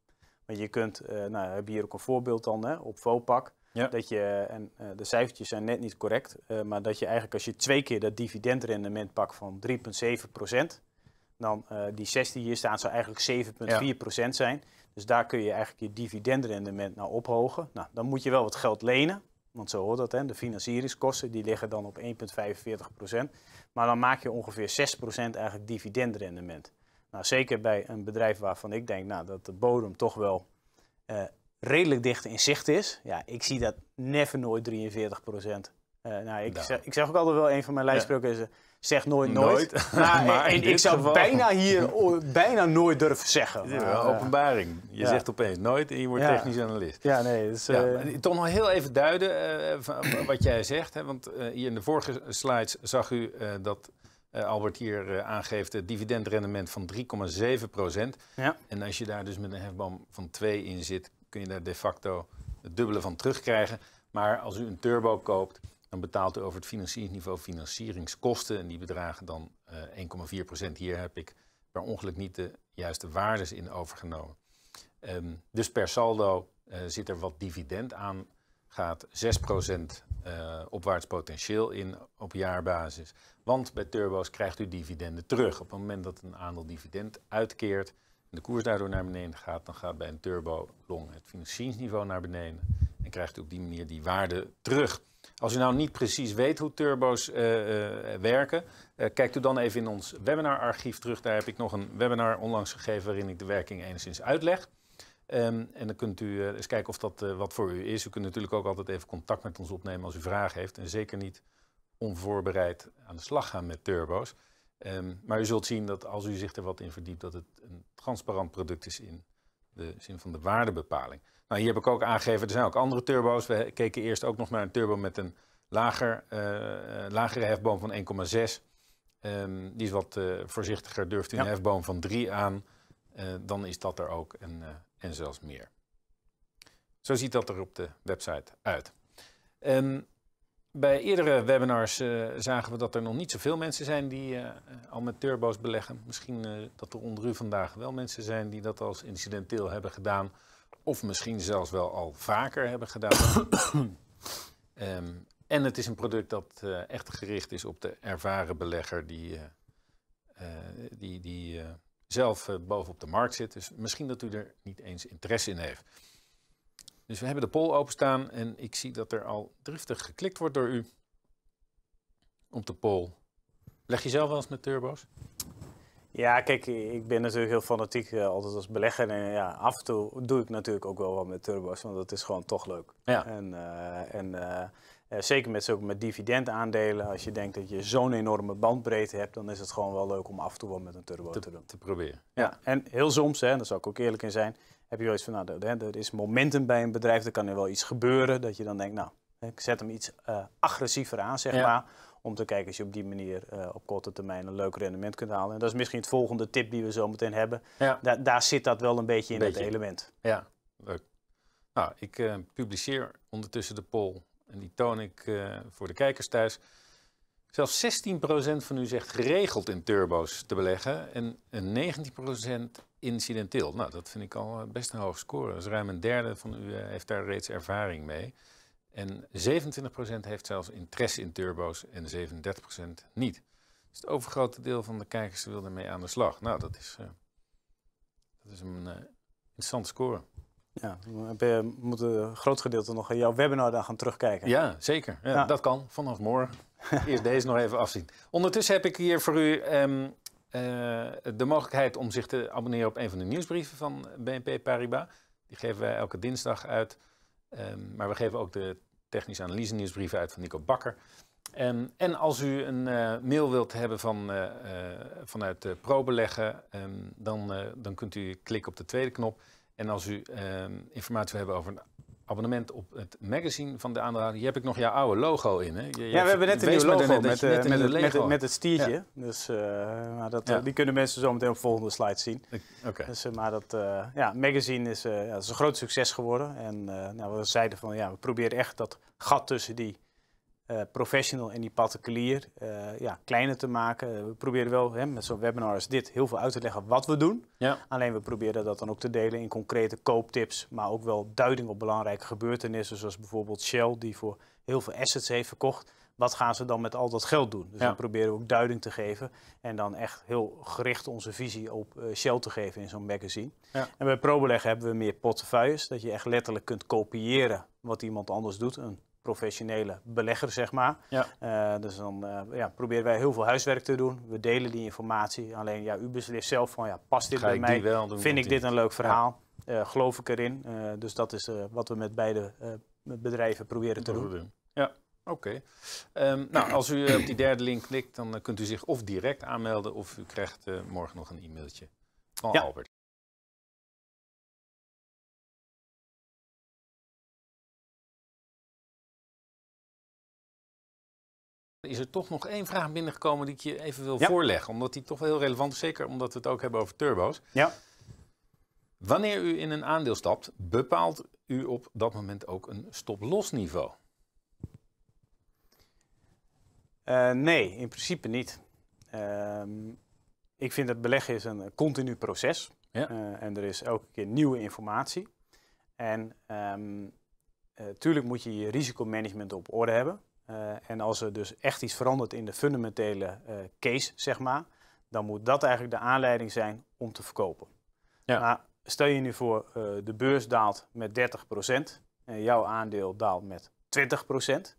Want je kunt, eh nou we hebben hier ook een voorbeeld dan hè, op Vopak. Dat je, en de cijfertjes zijn net niet correct, maar dat je eigenlijk als je twee keer dat dividendrendement pakt van 3,7 procent, dan die 16 hier staat zou eigenlijk 7,4 procent zijn. Dus daar kun je eigenlijk je dividendrendement naar ophogen. Nou, dan moet je wel wat geld lenen. Want zo hoort dat, hè? de financieringskosten die liggen dan op 1,45%. Maar dan maak je ongeveer 6% eigenlijk dividendrendement. Nou, zeker bij een bedrijf waarvan ik denk nou, dat de bodem toch wel uh, redelijk dicht in zicht is. Ja, ik zie dat never nooit 43%. Uh, eh, nou, ik, nou. Zeg, ik zeg ook altijd wel, een van mijn lijstsprekers is, zeg nooit nooit. maar en, ik zou bijna hier bijna nooit durven zeggen. Een openbaring. Je zegt opeens nooit en je wordt technisch analist. Ja, nee. Dus, uh... toch nog heel even duiden uh, wat jij zegt. Hè? Want hier in de vorige slides zag u dat Albert hier aangeeft het dividendrendement van 3,7 procent. Ja. En als je daar dus met een hefboom van 2 in zit, kun je daar de facto het dubbele van terugkrijgen. Maar als u een turbo koopt, dan betaalt u over het financieringsniveau financieringskosten. En die bedragen dan uh, 1,4% Hier heb ik per ongeluk niet de juiste waardes in overgenomen. Um, dus per saldo uh, zit er wat dividend aan. Gaat 6% uh, opwaarts potentieel in op jaarbasis. Want bij turbo's krijgt u dividenden terug. Op het moment dat een aandeel dividend uitkeert en de koers daardoor naar beneden gaat, dan gaat bij een turbo long het financieringsniveau naar beneden. En krijgt u op die manier die waarde terug. Als u nou niet precies weet hoe turbo's uh, uh, werken, uh, kijkt u dan even in ons webinararchief terug. Daar heb ik nog een webinar onlangs gegeven waarin ik de werking enigszins uitleg. Um, en dan kunt u eens kijken of dat wat voor u is. U kunt natuurlijk ook altijd even contact met ons opnemen als u vragen heeft. En zeker niet onvoorbereid aan de slag gaan met turbo's. Um, maar u zult zien dat als u zich er wat in verdiept, dat het een transparant product is in de zin van de waardebepaling. Nou, hier heb ik ook aangegeven, er zijn ook andere turbo's. We keken eerst ook nog naar een turbo met een lager, uh, lagere hefboom van 1,6. Um, ehm, die is wat uh, voorzichtiger, durft u een hefboom van 3 aan, uh, dan is dat er ook en, en zelfs meer. Zo ziet dat er op de website uit. Um, bij eerdere webinars uh, zagen we dat er nog niet zoveel mensen zijn die uh, al met turbo's beleggen. Misschien uh, dat er onder u vandaag wel mensen zijn die dat als incidenteel hebben gedaan. Of misschien zelfs wel al vaker hebben gedaan. um, en het is een product dat echt gericht is op de ervaren belegger die, die, die zelf bovenop de markt zit. Dus misschien dat u er niet eens interesse in heeft. Dus we hebben de poll openstaan en ik zie dat er al driftig geklikt wordt door u op de poll. Leg je zelf wel eens met turbo's? Ja, kijk, ik ben natuurlijk heel fanatiek uh, altijd als belegger. En ja, af en toe doe ik natuurlijk ook wel wat met turbo's, want dat is gewoon toch leuk. Ja. En, uh, en uh, zeker met, zo, met dividendaandelen, als je denkt dat je zo'n enorme bandbreedte hebt, dan is het gewoon wel leuk om af en toe wat met een turbo te, te doen. Te proberen. Ja. ja. en heel soms, hè, daar zal ik ook eerlijk in zijn, heb je wel eens van, nou, er is momentum bij een bedrijf, er kan er wel iets gebeuren, dat je dan denkt, nou, ik zet hem iets agressiever aan, zeg maar, om te kijken als je op die manier uh, op korte termijn een leuk rendement kunt halen. En dat is misschien het volgende tip die we zo meteen hebben. Ja. Da daar zit dat wel een beetje in het element. Ja, leuk. Nou, ik uh, publiceer ondertussen de poll en die toon ik voor de kijkers thuis. Zelfs 16% van u zegt geregeld in turbo's te beleggen en 19% incidenteel. Nou, dat vind ik al eh, best een hoog score. Dus ruim een derde van u eh, heeft daar reeds ervaring mee. En 27% heeft zelfs interesse in turbo's en 37% niet. Dus het overgrote deel van de kijkers wil ermee aan de slag. Nou, dat is, uh, dat is een uh, interessante score. Ja, we moeten een groot gedeelte nog in jouw webinar daar gaan terugkijken. Ja, zeker. Ja, Dat kan vanaf morgen. Eerst deze nog even afzien. Ondertussen heb ik hier voor u um, uh, de mogelijkheid om zich te abonneren op een van de nieuwsbrieven van BNP Paribas. Die geven wij elke dinsdag uit. Um, maar we geven ook de technische analyse nieuwsbrieven uit van Nico Bakker. Um, en als u een uh, mail wilt hebben van, uh, vanuit ProBeleggen, dan, dan kunt u klikken op de tweede knop. En als u informatie wil hebben over een abonnement op het magazine van de aandeelhouder. Hier heb ik nog jouw oude logo in. Hè? Je, ja, we hebben net een nieuw logo met, met, met, met, het, met, het stiertje. Ja. Dus uh, maar dat, ja. die kunnen mensen zo meteen op de volgende slide zien. Okay. Dus, maar dat uh, ja, magazine is, ja, is een groot succes geworden. En nou, we zeiden van ja, we proberen echt dat gat tussen die uh, professional en die particulier uh, ja, kleiner te maken. We proberen wel hè, met zo'n webinar als dit heel veel uit te leggen wat we doen. Ja. Alleen we proberen dat dan ook te delen in concrete kooptips, maar ook wel duiding op belangrijke gebeurtenissen, zoals bijvoorbeeld Shell, die voor heel veel assets heeft verkocht. Wat gaan ze dan met al dat geld doen? Dus dan proberen we ook duiding te geven en dan echt heel gericht onze visie op uh, Shell te geven in zo'n magazine. Ja. En bij ProBeleg hebben we meer portefeuilles, dat je echt letterlijk kunt kopiëren wat iemand anders doet. Een professionele belegger, zeg maar. Ja. Uh, dus dan uh, ja, proberen wij heel veel huiswerk te doen. We delen die informatie. Alleen ja, u beslist zelf van ja, past dit bij mij? Doen, Vind ik dit een leuk verhaal? Ja. Uh, geloof ik erin? dus dat is wat we met beide bedrijven proberen te doen. Ja. Oké. Okay. Um, nou, als u op die derde link klikt, dan kunt u zich of direct aanmelden of u krijgt morgen nog een e-mailtje van. Albert. Is er toch nog één vraag binnengekomen die ik je even wil voorleggen. Omdat die toch wel heel relevant is, zeker omdat we het ook hebben over turbo's. Ja. Wanneer u in een aandeel stapt, bepaalt u op dat moment ook een stop-loss niveau? Uh, nee, in principe niet. Uh, ik vind dat beleggen is een continu proces. Ja. Uh, en er is elke keer nieuwe informatie. En natuurlijk ehm, moet je je risicomanagement op orde hebben. Uh, en als er dus echt iets verandert in de fundamentele uh, case, zeg maar, dan moet dat eigenlijk de aanleiding zijn om te verkopen. Ja. Maar stel je nu voor, uh, de beurs daalt met 30% en jouw aandeel daalt met 20%.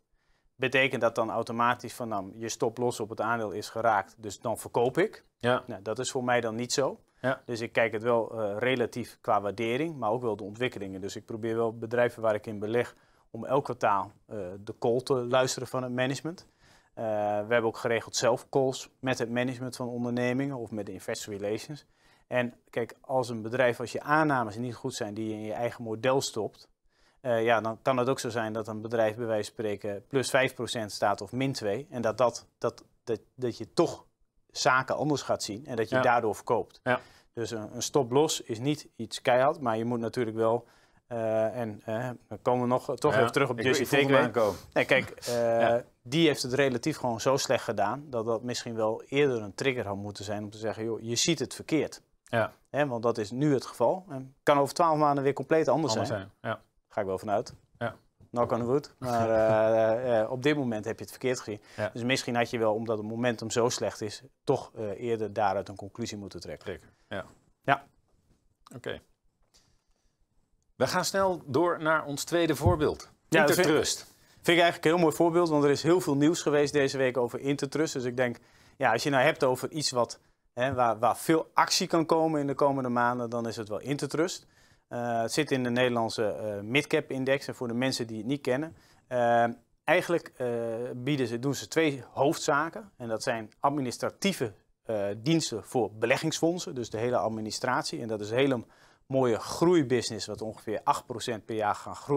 Betekent dat dan automatisch van nou, je stop los op het aandeel is geraakt, dus dan verkoop ik? Ja. Nou, dat is voor mij dan niet zo. Ja. Dus ik kijk het wel relatief qua waardering, maar ook wel de ontwikkelingen. Dus ik probeer wel bedrijven waar ik in beleg om elk kwartaal uh, de call te luisteren van het management. Uh, we hebben ook geregeld zelf calls met het management van ondernemingen of met de investor relations. En kijk, als een bedrijf, als je aannames niet goed zijn die je in je eigen model stopt, uh, ja, dan kan het ook zo zijn dat een bedrijf bij wijze van spreken plus 5% staat of min 2. En dat, dat, dat, dat, dat je toch zaken anders gaat zien en dat je daardoor verkoopt. Ja. Dus een, een stop-los is niet iets keihard, maar je moet natuurlijk wel uh, en uh, dan komen we nog toch even terug op Jussie Takeaway. Nee, kijk, uh, die heeft het relatief gewoon zo slecht gedaan dat dat misschien wel eerder een trigger had moeten zijn om te zeggen, joh, je ziet het verkeerd. Ja. Hè, want dat is nu het geval. En kan over twaalf maanden weer compleet anders, anders zijn. zijn. Ja. Ga ik wel vanuit. Ja. Knock on wood. Maar op dit moment heb je het verkeerd gezien. Ja. Dus misschien had je wel, omdat het momentum zo slecht is, toch eerder daaruit een conclusie moeten trekken. trekken. Ja. ja. Oké. We gaan snel door naar ons tweede voorbeeld. Ja, Intertrust. Vind, vind ik eigenlijk een heel mooi voorbeeld, want er is heel veel nieuws geweest deze week over Intertrust. Dus ik denk, ja, als je nou hebt over iets wat, hè, waar, waar veel actie kan komen in de komende maanden, dan is het wel Intertrust. Uh, het zit in de Nederlandse uh, midcap index. En voor de mensen die het niet kennen, uh, eigenlijk bieden ze, doen ze twee hoofdzaken. En dat zijn administratieve diensten voor beleggingsfondsen, dus de hele administratie. En dat is helemaal mooie groeibusiness, wat ongeveer 8% per jaar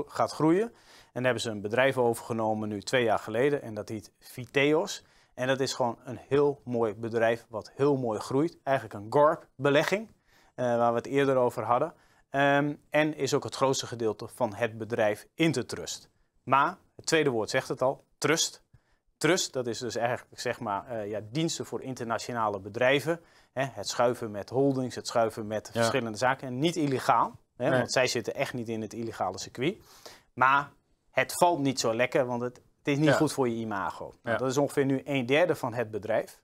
gaat groeien. En daar hebben ze een bedrijf overgenomen nu twee jaar geleden en dat heet Viteos. En dat is gewoon een heel mooi bedrijf wat heel mooi groeit. Eigenlijk een GORP-belegging, uh, waar we het eerder over hadden. Um, en is ook het grootste gedeelte van het bedrijf Intertrust. Maar, het tweede woord zegt het al, trust. Trust, dat is dus eigenlijk zeg maar, uh, ja, diensten voor internationale bedrijven. Hè, het schuiven met holdings, het schuiven met verschillende zaken. En niet illegaal, hè, want zij zitten echt niet in het illegale circuit. Maar het valt niet zo lekker, want het, het is niet goed voor je imago. Nou, dat is ongeveer nu een derde van het bedrijf.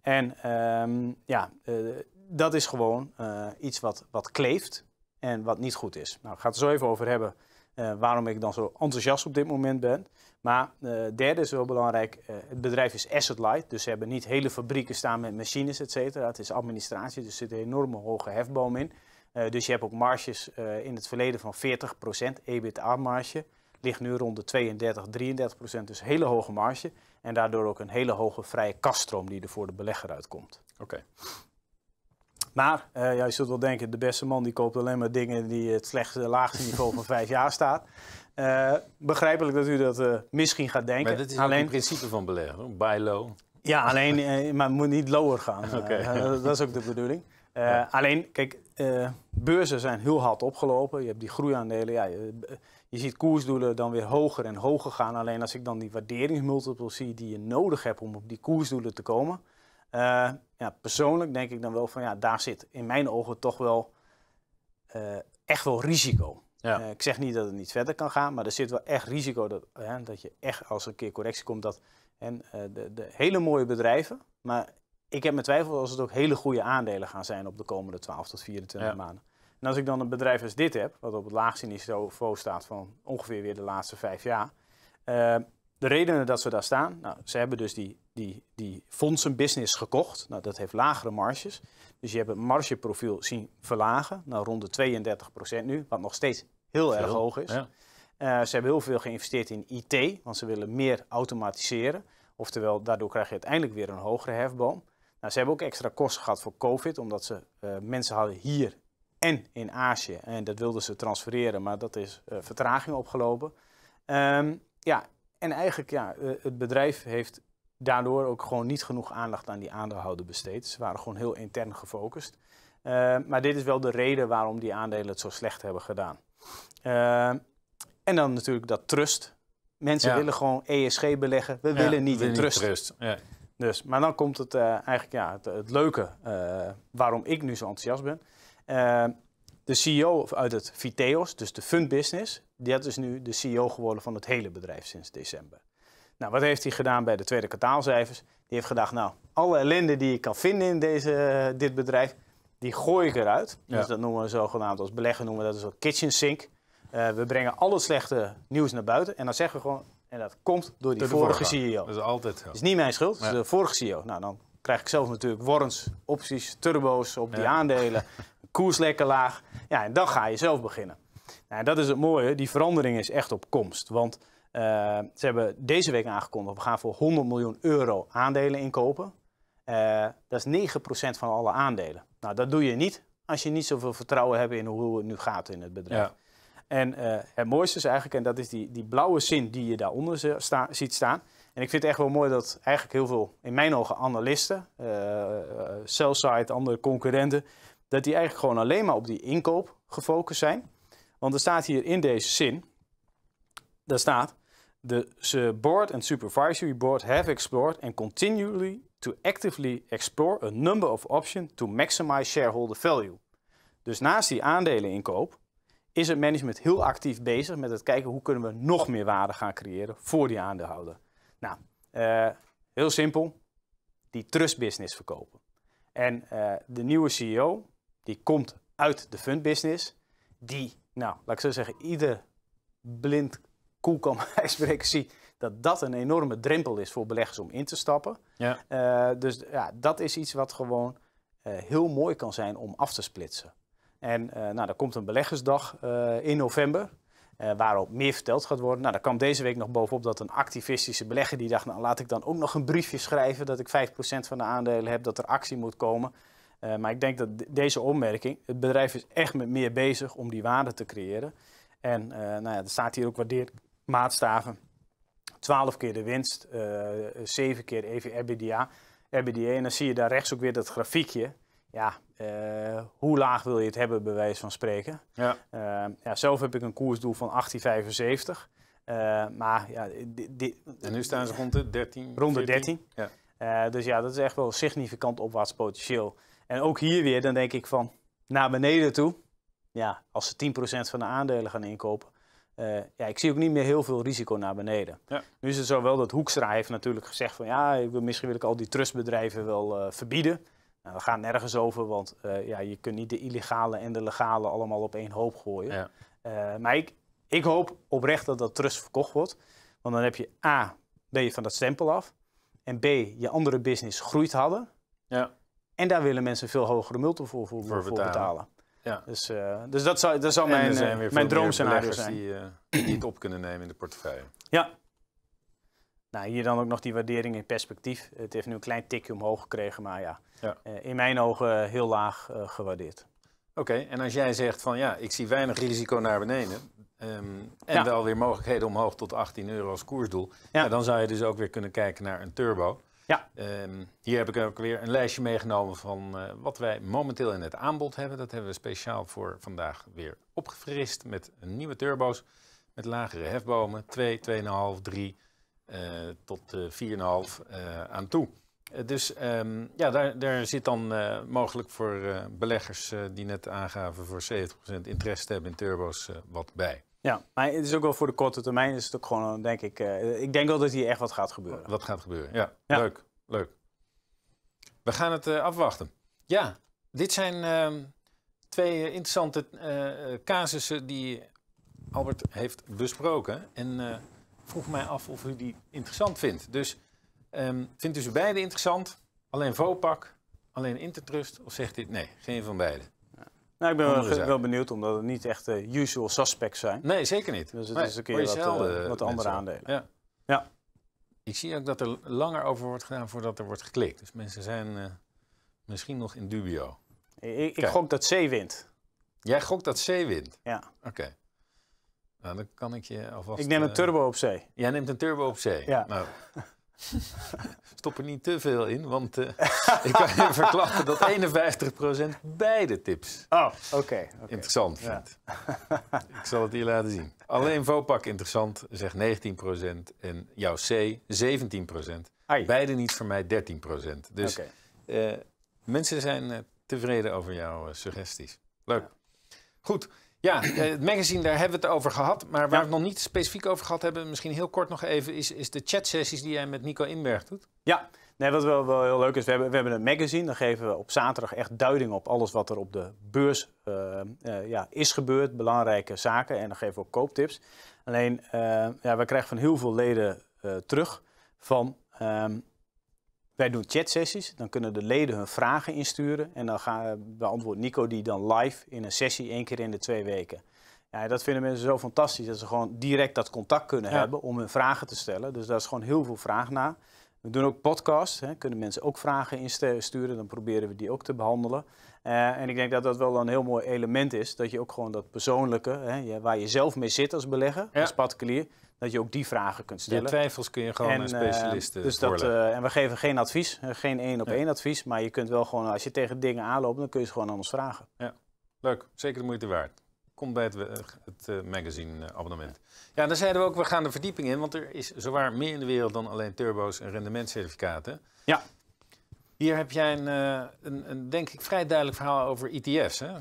En um, ja, uh, dat is gewoon uh, iets wat, wat kleeft en wat niet goed is. Nou, ik ga het er zo even over hebben uh, waarom ik dan zo enthousiast op dit moment ben. Maar uh, derde is wel belangrijk, uh, het bedrijf is asset light. Dus ze hebben niet hele fabrieken staan met machines, et cetera. Het is administratie, dus er zit een enorme hoge hefboom in. dus je hebt ook marges in het verleden van 40%, EBITDA-marge. Ligt nu rond de 32, 33%, dus hele hoge marge. En daardoor ook een hele hoge vrije kaststroom die er voor de belegger uitkomt. Oké. Maar uh, ja, je zult wel denken, de beste man die koopt alleen maar dingen die het slechtste, laagste niveau van vijf jaar staat. Uh, begrijpelijk dat u dat uh, misschien gaat denken. Maar dat is alleen het principe van beleggen, buy low. Ja, alleen, maar het moet niet lower gaan. Okay. dat is ook de bedoeling. Ja. Alleen, kijk, beurzen zijn heel hard opgelopen. Je hebt die groeiaandelen. Ja, je, je ziet koersdoelen dan weer hoger en hoger gaan. Alleen als ik dan die waarderingsmultiple zie die je nodig hebt om op die koersdoelen te komen. Uh, ja, persoonlijk denk ik dan wel van ja, daar zit in mijn ogen toch wel uh, echt wel risico. Ja. Uh, ik zeg niet dat het niet verder kan gaan, maar er zit wel echt risico dat, dat je echt als er een keer correctie komt, dat en, de, de hele mooie bedrijven, maar ik heb mijn twijfel als het ook hele goede aandelen gaan zijn op de komende 12 tot 24 ja. maanden. En als ik dan een bedrijf als dit heb, wat op het laagste niveau staat van ongeveer weer de laatste vijf jaar. De redenen dat ze daar staan, nou, ze hebben dus die, die, die fondsenbusiness gekocht. Nou, dat heeft lagere marges. Dus je hebt het margeprofiel zien verlagen, nou, rond de 32% nu, wat nog steeds heel erg hoog is. Ja. Uh, ze hebben heel veel geïnvesteerd in IT, want ze willen meer automatiseren. Oftewel, daardoor krijg je uiteindelijk weer een hogere hefboom. Nou, ze hebben ook extra kosten gehad voor COVID, omdat ze uh, mensen hadden hier en in Azië. En dat wilden ze transfereren, maar dat is uh, vertraging opgelopen. Um, ja, en eigenlijk, ja, uh, het bedrijf heeft daardoor ook gewoon niet genoeg aandacht aan die aandeelhouder besteed. Ze waren gewoon heel intern gefocust. Uh, maar dit is wel de reden waarom die aandelen het zo slecht hebben gedaan. en dan natuurlijk dat trust. Mensen ja. willen gewoon ESG beleggen. We ja, willen niet in trust. trust. Ja. Dus, maar dan komt het eigenlijk ja, het, het leuke waarom ik nu zo enthousiast ben. De CEO uit het Viteos, dus de fund business, die is nu de CEO geworden van het hele bedrijf sinds december. Nou, wat heeft hij gedaan bij de tweede kwartaalcijfers? Die heeft gedacht, nou, alle ellende die ik kan vinden in deze, dit bedrijf, die gooi ik eruit. Ja. Dus dat noemen we zogenaamd als belegger noemen we dat een kitchen sink. Uh, we brengen alle slechte nieuws naar buiten en dan zeggen we gewoon, en dat komt door die vorige CEO. Dat is altijd zo. Dat is niet mijn schuld, dat is de vorige CEO. Nou, dan krijg ik zelf natuurlijk warrants, opties, turbo's op die aandelen koers lekker laag. Ja, en dan ga je zelf beginnen. Nou, dat is het mooie, die verandering is echt op komst. Want uh, ze hebben deze week aangekondigd, we gaan voor 100 miljoen euro aandelen inkopen. Uh, dat is 9% van alle aandelen. Nou, dat doe je niet als je niet zoveel vertrouwen hebt in hoe het nu gaat in het bedrijf. Ja. En uh, het mooiste is eigenlijk, en dat is die, die blauwe zin die je daaronder sta, ziet staan. En ik vind het echt wel mooi dat eigenlijk heel veel, in mijn ogen, analisten, uh, sell-side, andere concurrenten, dat die eigenlijk gewoon alleen maar op die inkoop gefocust zijn. Want er staat hier in deze zin, daar staat, the board and supervisory board have explored and continually to actively explore a number of options to maximize shareholder value. Dus naast die aandeleninkoop is het management heel actief bezig met het kijken hoe kunnen we nog meer waarde gaan creëren voor die aandeelhouder. Nou, uh, heel simpel, die trust business verkopen. En uh, de nieuwe CEO, die komt uit de fund business, die, nou, laat ik zo zeggen, ieder blind koel kan spreken ziet dat dat een enorme drempel is voor beleggers om in te stappen. Ja. Uh, dus ja, dat is iets wat gewoon uh, heel mooi kan zijn om af te splitsen. En uh, nou, er komt een beleggersdag in november. waarop meer verteld gaat worden. Nou, daar kwam deze week nog bovenop dat een activistische belegger die dacht, nou laat ik dan ook nog een briefje schrijven dat ik 5% van de aandelen heb, dat er actie moet komen. Uh, maar ik denk dat deze opmerking, het bedrijf is echt met meer bezig om die waarde te creëren. En uh, nou ja, er staat hier ook waardeerd maatstaven. 12 keer de winst, uh, eh, 7 keer even EBITDA. EBITDA. En dan zie je daar rechts ook weer dat grafiekje. Ja, hoe laag wil je het hebben, bij wijze van spreken. Ja. ja, zelf heb ik een koersdoel van 1875. maar ja, en nu staan ze rond de 13? Rond de 13. Ja. dus ja, dat is echt wel significant opwaarts potentieel. En ook hier weer, dan denk ik van naar beneden toe. Ja, als ze 10% van de aandelen gaan inkopen. Uh, ja, ik zie ook niet meer heel veel risico naar beneden. Ja. Nu is het zo wel dat Hoekstra heeft natuurlijk gezegd van ja, ik wil, misschien wil ik al die trustbedrijven wel uh, verbieden. Nou, dat gaat nergens over, want uh, ja, je kunt niet de illegale en de legale allemaal op één hoop gooien. Ja. maar ik, ik hoop oprecht dat dat trust verkocht wordt. Want dan heb je A, ben je van dat stempel af. En B, je andere business groeit hadden. Ja. En daar willen mensen veel hogere multiple voor, voor, voor, betalen. betalen. Ja. Dus, uh, dus dat zou, dat zou mijn, uh, mijn droomscenario zijn. Die, uh, die het op kunnen nemen in de portefeuille. Ja. Nou, hier dan ook nog die waardering in perspectief. Het heeft nu een klein tikje omhoog gekregen, maar ja, ja. in mijn ogen heel laag gewaardeerd. Oké, en als jij zegt van ja, ik zie weinig risico naar beneden, Um, en ja. wel weer mogelijkheden omhoog tot 18 euro als koersdoel. Ja. dan zou je dus ook weer kunnen kijken naar een turbo. Ja. Um, hier heb ik ook weer een lijstje meegenomen van uh, wat wij momenteel in het aanbod hebben. Dat hebben we speciaal voor vandaag weer opgefrist met nieuwe turbo's. met lagere hefbomen, 2, 2,5, 3 uh, tot uh, 4,5 uh, aan toe. Dus um, ja, daar, daar zit dan mogelijk voor beleggers die net aangaven voor 70% interesse te hebben in turbo's wat bij. Ja, maar het is ook wel voor de korte termijn is het ook gewoon, denk ik, ik denk wel dat hier echt wat gaat gebeuren. Wat gaat gebeuren, ja. ja. Leuk, leuk. We gaan het afwachten. Ja, dit zijn ehm, twee interessante casussen die Albert heeft besproken. En vroeg mij af of u die interessant vindt. Dus um, vindt u ze beide interessant? Alleen Vopak, alleen Intertrust? Of zegt dit nee, geen van beide? Nou, ik ben wel, wel, benieuwd, omdat het niet echt de usual suspects zijn. Nee, zeker niet. Dus het is een keer wat, uh, wat andere aandelen. Ja. ja. Ik zie ook dat er langer over wordt gedaan voordat er wordt geklikt. Dus mensen zijn uh, misschien nog in dubio. Ik, ik gok dat C wint. Jij gokt dat C wint? Ja. Oké. Nou, dan kan ik je alvast... Ik neem een turbo op zee. Jij neemt een turbo op zee? Ja. Nou, stop er niet te veel in, want uh, ik kan je verklappen dat 51% beide tips oh, okay, interessant vindt. ik zal het hier laten zien. Alleen Vopak interessant, zegt 19% en jouw C 17%. Ai. Beide niet voor mij 13%. Dus okay. uh, mensen zijn uh, tevreden over jouw suggesties. Leuk. Ja. Goed. Ja, eh, het magazine, daar hebben we het over gehad. Maar waar we het nog niet specifiek over gehad hebben, misschien heel kort nog even, is, is de chatsessies die jij met Nico Inberg doet. Ja, nee, wat wel, wel heel leuk is, we hebben, we hebben een magazine. Dan geven we op zaterdag echt duiding op alles wat er op de beurs uh, uh, ja, is gebeurd. Belangrijke zaken. En dan geven we ook kooptips. Alleen, uh, ja, we krijgen van heel veel leden terug van... Um, wij doen chatsessies, dan kunnen de leden hun vragen insturen en dan gaan, beantwoordt Nico die dan live in een sessie één keer in de twee weken. Ja, dat vinden mensen zo fantastisch dat ze gewoon direct dat contact kunnen hebben om hun vragen te stellen. Dus daar is gewoon heel veel vraag naar. We doen ook podcasts, hè. kunnen mensen ook vragen insturen, dan proberen we die ook te behandelen. Uh, en ik denk dat dat wel een heel mooi element is, dat je ook gewoon dat persoonlijke, hè, waar je zelf mee zit als belegger, ja. als particulier, dat je ook die vragen kunt stellen. Je twijfels kun je gewoon en, aan specialisten uh, dus dat, uh, En we geven geen advies, geen één op één advies. Maar je kunt wel gewoon, als je tegen dingen aanloopt, dan kun je ze gewoon aan ons vragen. Ja, leuk. Zeker de moeite waard. Komt bij het, het magazine abonnement. Ja, dan zeiden we ook, we gaan de verdieping in. Want er is zowaar meer in de wereld dan alleen turbo's en rendementcertificaten. Ja. Hier heb jij een, een, een, denk ik, vrij duidelijk verhaal over ETF's. Hè?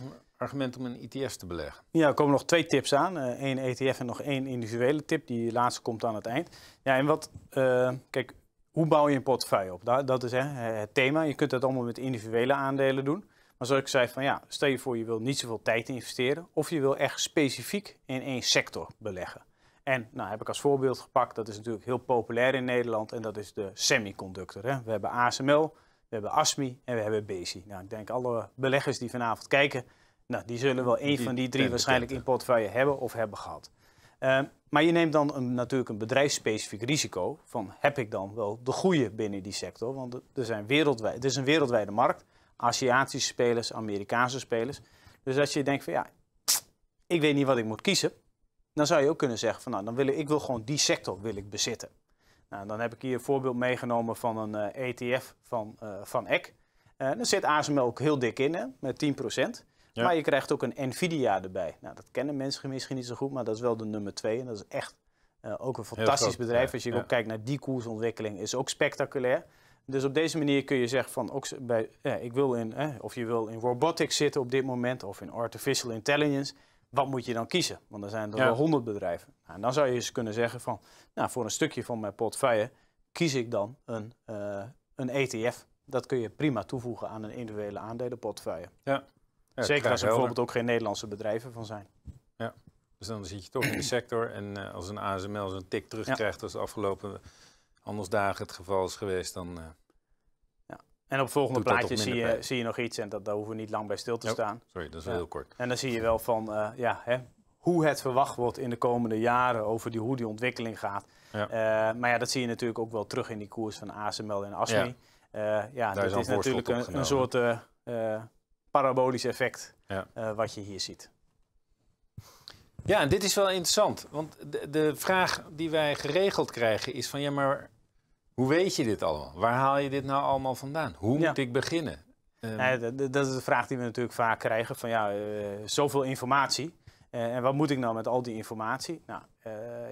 Argument om een ETF te beleggen? Ja, er komen nog twee tips aan. Eén uh, ETF en nog één individuele tip. Die laatste komt aan het eind. Ja, en wat, uh, kijk, hoe bouw je een portefeuille op? Dat, dat is hè, het thema. Je kunt dat allemaal met individuele aandelen doen. Maar zoals ik zei, van, ja, stel je voor je wil niet zoveel tijd investeren. Of je wil echt specifiek in één sector beleggen. En nou heb ik als voorbeeld gepakt, dat is natuurlijk heel populair in Nederland. En dat is de semiconductor. Hè. We hebben ASML, we hebben ASMI en we hebben BESI. Nou, ik denk alle beleggers die vanavond kijken, nou, die zullen wel één van die drie waarschijnlijk in portefeuille hebben of hebben gehad. Uh, maar je neemt dan een, natuurlijk een bedrijfsspecifiek risico van heb ik dan wel de goede binnen die sector? Want er zijn wereldwijd, het is een wereldwijde markt, Aziatische spelers, Amerikaanse spelers. Dus als je denkt van ja, ik weet niet wat ik moet kiezen, dan zou je ook kunnen zeggen van nou, dan wil ik, ik wil gewoon die sector wil ik bezitten. Nou, dan heb ik hier een voorbeeld meegenomen van een uh, eh, ETF van, uh, van EC. Uh, daar zit ASML ook heel dik in, hè, met 10%. Maar je krijgt ook een Nvidia erbij. Nou, dat kennen mensen misschien niet zo goed, maar dat is wel de nummer twee. En dat is echt uh, ook een fantastisch bedrijf. Als je ook kijkt naar die koersontwikkeling, is ook spectaculair. Dus op deze manier kun je zeggen van, ook bij, ja, ik wil in, eh, of je wil in robotics zitten op dit moment, of in artificial intelligence. Wat moet je dan kiezen? Want er zijn er wel honderd bedrijven. Nou, en dan zou je eens kunnen zeggen van, nou, voor een stukje van mijn portefeuille kies ik dan een, uh, een ETF. Dat kun je prima toevoegen aan een individuele aandelenportefeuille. Ja. Zeker als er bijvoorbeeld ook geen Nederlandse bedrijven van zijn. Ja, dus dan zit je toch in de sector. En uh, als een ASML zo'n tik terugkrijgt, ja. als de afgelopen handelsdagen het geval is geweest, dan. Uh, ja. En op het volgende plaatje zie je, zie je nog iets, en dat, daar hoeven we niet lang bij stil te staan. Sorry, dat is wel heel kort. En dan zie je wel van uh, ja, hè, hoe het verwacht wordt in de komende jaren over die, hoe die ontwikkeling gaat. Ja. maar ja, dat zie je natuurlijk ook wel terug in die koers van ASML en ASMI. Ja, ja dat is, is natuurlijk een, een, soort parabolisch effect ja. uh, wat je hier ziet. Ja, en dit is wel interessant. Want de, de, vraag die wij geregeld krijgen is van... ja, maar hoe weet je dit allemaal? Waar haal je dit nou allemaal vandaan? Hoe moet ik beginnen? Um... Ja, dat is de vraag die we natuurlijk vaak krijgen. Van ja, uh, zoveel informatie. Uh, en wat moet ik nou met al die informatie? Nou,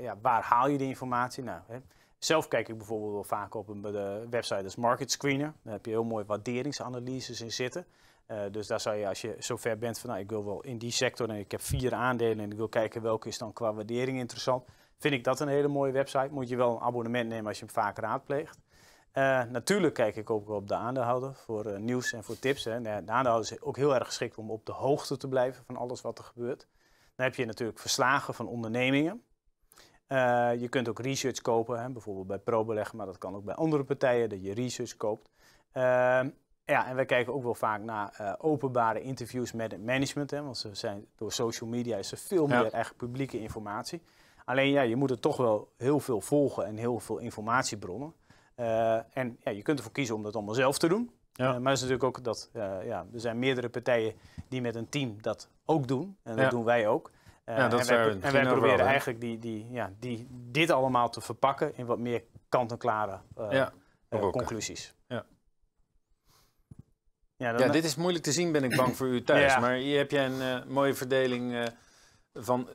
ja, waar haal je die informatie? Nou, hè, zelf kijk ik bijvoorbeeld wel vaak op een de website als Market Screener. Daar heb je heel mooi waarderingsanalyses in zitten. Dus daar zou je, als je zover bent van nou, ik wil wel in die sector en ik heb vier aandelen en ik wil kijken welke is dan qua waardering interessant, vind ik dat een hele mooie website. Moet je wel een abonnement nemen als je hem vaak raadpleegt. Uh, natuurlijk kijk ik ook op de aandeelhouder voor uh, nieuws en voor tips. Hè. De aandeelhouder is ook heel erg geschikt om op de hoogte te blijven van alles wat er gebeurt. Dan heb je natuurlijk verslagen van ondernemingen. Je kunt ook research kopen, hè, bijvoorbeeld bij ProBeleggen, maar dat kan ook bij andere partijen, dat je research koopt. Ja, en wij kijken ook wel vaak naar openbare interviews met het management, hè, want ze zijn, door social media is er veel meer eigenlijk publieke informatie. Alleen ja, je moet er toch wel heel veel volgen en heel veel informatiebronnen. Uh, en ja, je kunt ervoor kiezen om dat allemaal zelf te doen. Ja. Uh, maar het is natuurlijk ook dat ja, er zijn meerdere partijen die met een team dat ook doen. En dat ja. doen wij ook. Ja, dat en, wij, en wij proberen wel, eigenlijk die, die, ja, die, dit allemaal te verpakken in wat meer kant-en-klare conclusies. Ja. Dan, ja, dit is moeilijk te zien, ben ik bang voor u thuis. Maar hier heb jij een mooie verdeling van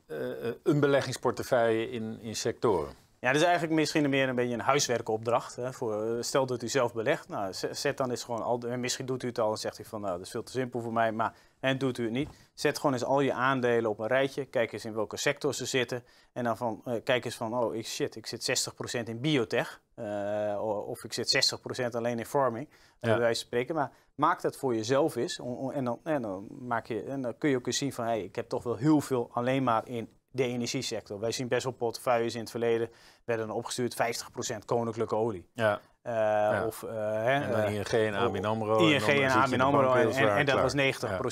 een beleggingsportefeuille in, in sectoren. Ja, dat is eigenlijk misschien meer een beetje een huiswerkopdracht. Hè, voor, eh, stel dat u zelf belegt, nou, zet dan eens gewoon al. Misschien doet u het al en zegt u van, nou, dat is veel te simpel voor mij, maar en doet u het niet. Zet gewoon eens al je aandelen op een rijtje. Kijk eens in welke sector ze zitten. En dan van, uh, kijk eens van, oh ik, shit, ik zit 60% in biotech. Uh, of ik zit 60% alleen in farming. Ja. Bij wijze van spreken. Maar maak dat voor jezelf eens. En dan, en dan, maak je, en dan kun je ook eens zien van, hey, ik heb toch wel heel veel alleen maar in de energiesector. Wij zien best wel portefeuilles in het verleden werden opgestuurd 50% koninklijke olie. Ja. Uh, ja. Of, uh, en dan ING en ABN AMRO. ING en, ABN AMRO en, en, en, dat was 90%.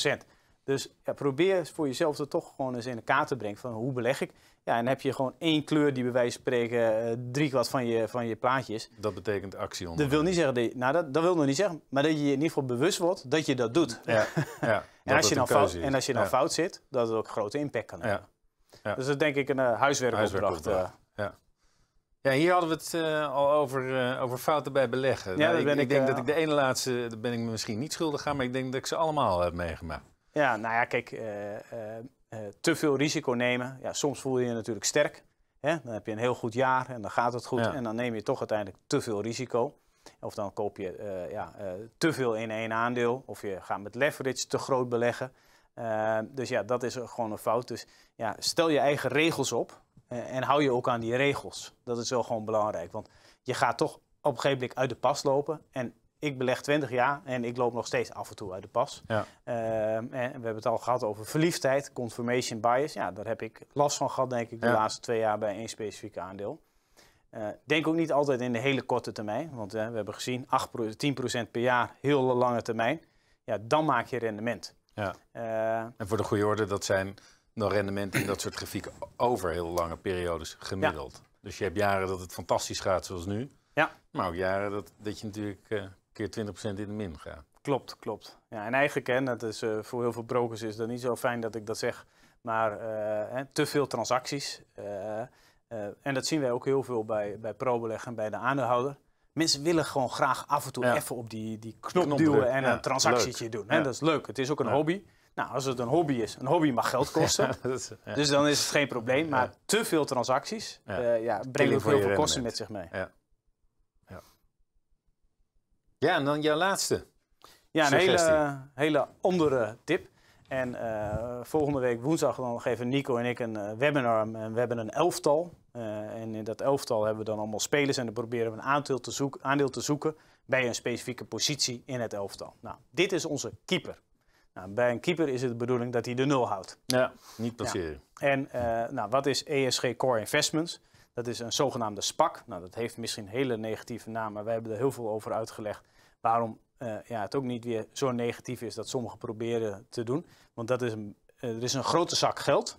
Ja. Dus ja, probeer voor jezelf er toch gewoon eens in de kaart te brengen van hoe beleg ik. Ja, en heb je gewoon één kleur die bij wijze van spreken uh, drie kwart van je, van je plaatjes. Dat betekent actie onder. Dat wil niet zeggen, dat, nou dat, dat wil nog niet zeggen, maar dat je je in ieder geval bewust wordt dat je dat doet. Ja, ja, en, als je dan fout, en als je dan fout zit, dat het ook grote impact kan hebben. Ja. Dus dat is denk ik een uh, huiswerkopdracht. Uh. Ja. ja, hier hadden we het uh, al over, over fouten bij beleggen. Ja, nou, ik, ik, ik, denk dat ik de ene laatste, daar ben ik me misschien niet schuldig aan, maar ik denk dat ik ze allemaal heb meegemaakt. Ja, nou ja, kijk, te veel risico nemen. Ja, soms voel je je natuurlijk sterk. Hè? Dan heb je een heel goed jaar en dan gaat het goed. Ja. En dan neem je toch uiteindelijk te veel risico. Of dan koop je ja, te veel in één aandeel. Of je gaat met leverage te groot beleggen. Uh, dus ja, dat is gewoon een fout. Dus ja, stel je eigen regels op uh, en hou je ook aan die regels. Dat is wel gewoon belangrijk. Want je gaat toch op een gegeven moment uit de pas lopen. En ik beleg 20 jaar en ik loop nog steeds af en toe uit de pas. Ja. Uh, en we hebben het al gehad over verliefdheid, confirmation bias. Ja, daar heb ik last van gehad, denk ik, de ja. laatste twee jaar bij één specifieke aandeel. denk ook niet altijd in de hele korte termijn. Want we hebben gezien, 8, 10% per jaar, heel lange termijn. Ja, dan maak je rendement. Ja. Uh, en voor de goede orde, dat zijn nog rendementen in dat soort grafieken over heel lange periodes gemiddeld. Ja. Dus je hebt jaren dat het fantastisch gaat zoals nu. Ja. Maar ook jaren dat, dat je natuurlijk uh, keer 20% in de min gaat. Klopt, klopt. Ja, en eigenlijk, hè, dat is, uh, voor heel veel brokers is dat niet zo fijn dat ik dat zeg. Maar hè, te veel transacties. en dat zien wij ook heel veel bij, bij ProBeleg en bij de aandeelhouder. Mensen willen gewoon graag af en toe even op die, die knop, knop duwen en ja. een transactietje doen. Hè? Dat is leuk. Het is ook een hobby. Nou, als het een hobby is, een hobby mag geld kosten. is, dus dan is het geen probleem. Maar te veel transacties. Uh, ja, brengen ook heel veel kosten met zich mee. Ja. Ja. ja, en dan jouw laatste. Ja, een hele, hele andere tip. En uh, volgende week woensdag dan geven Nico en ik een uh, webinar. En we hebben een elftal. Uh, en in dat elftal hebben we dan allemaal spelers. En dan proberen we een aandeel te, zoeken, aandeel te zoeken bij een specifieke positie in het elftal. Nou, dit is onze keeper. Nou, bij een keeper is het de bedoeling dat hij de nul houdt. Ja, niet passeren. Ja. En nou, wat is ESG Core Investments? Dat is een zogenaamde SPAC. Nou, dat heeft misschien een hele negatieve naam, maar wij hebben er heel veel over uitgelegd. Waarom uh, ja, het ook niet weer zo negatief is dat sommigen proberen te doen. Want dat is een, er is een grote zak geld.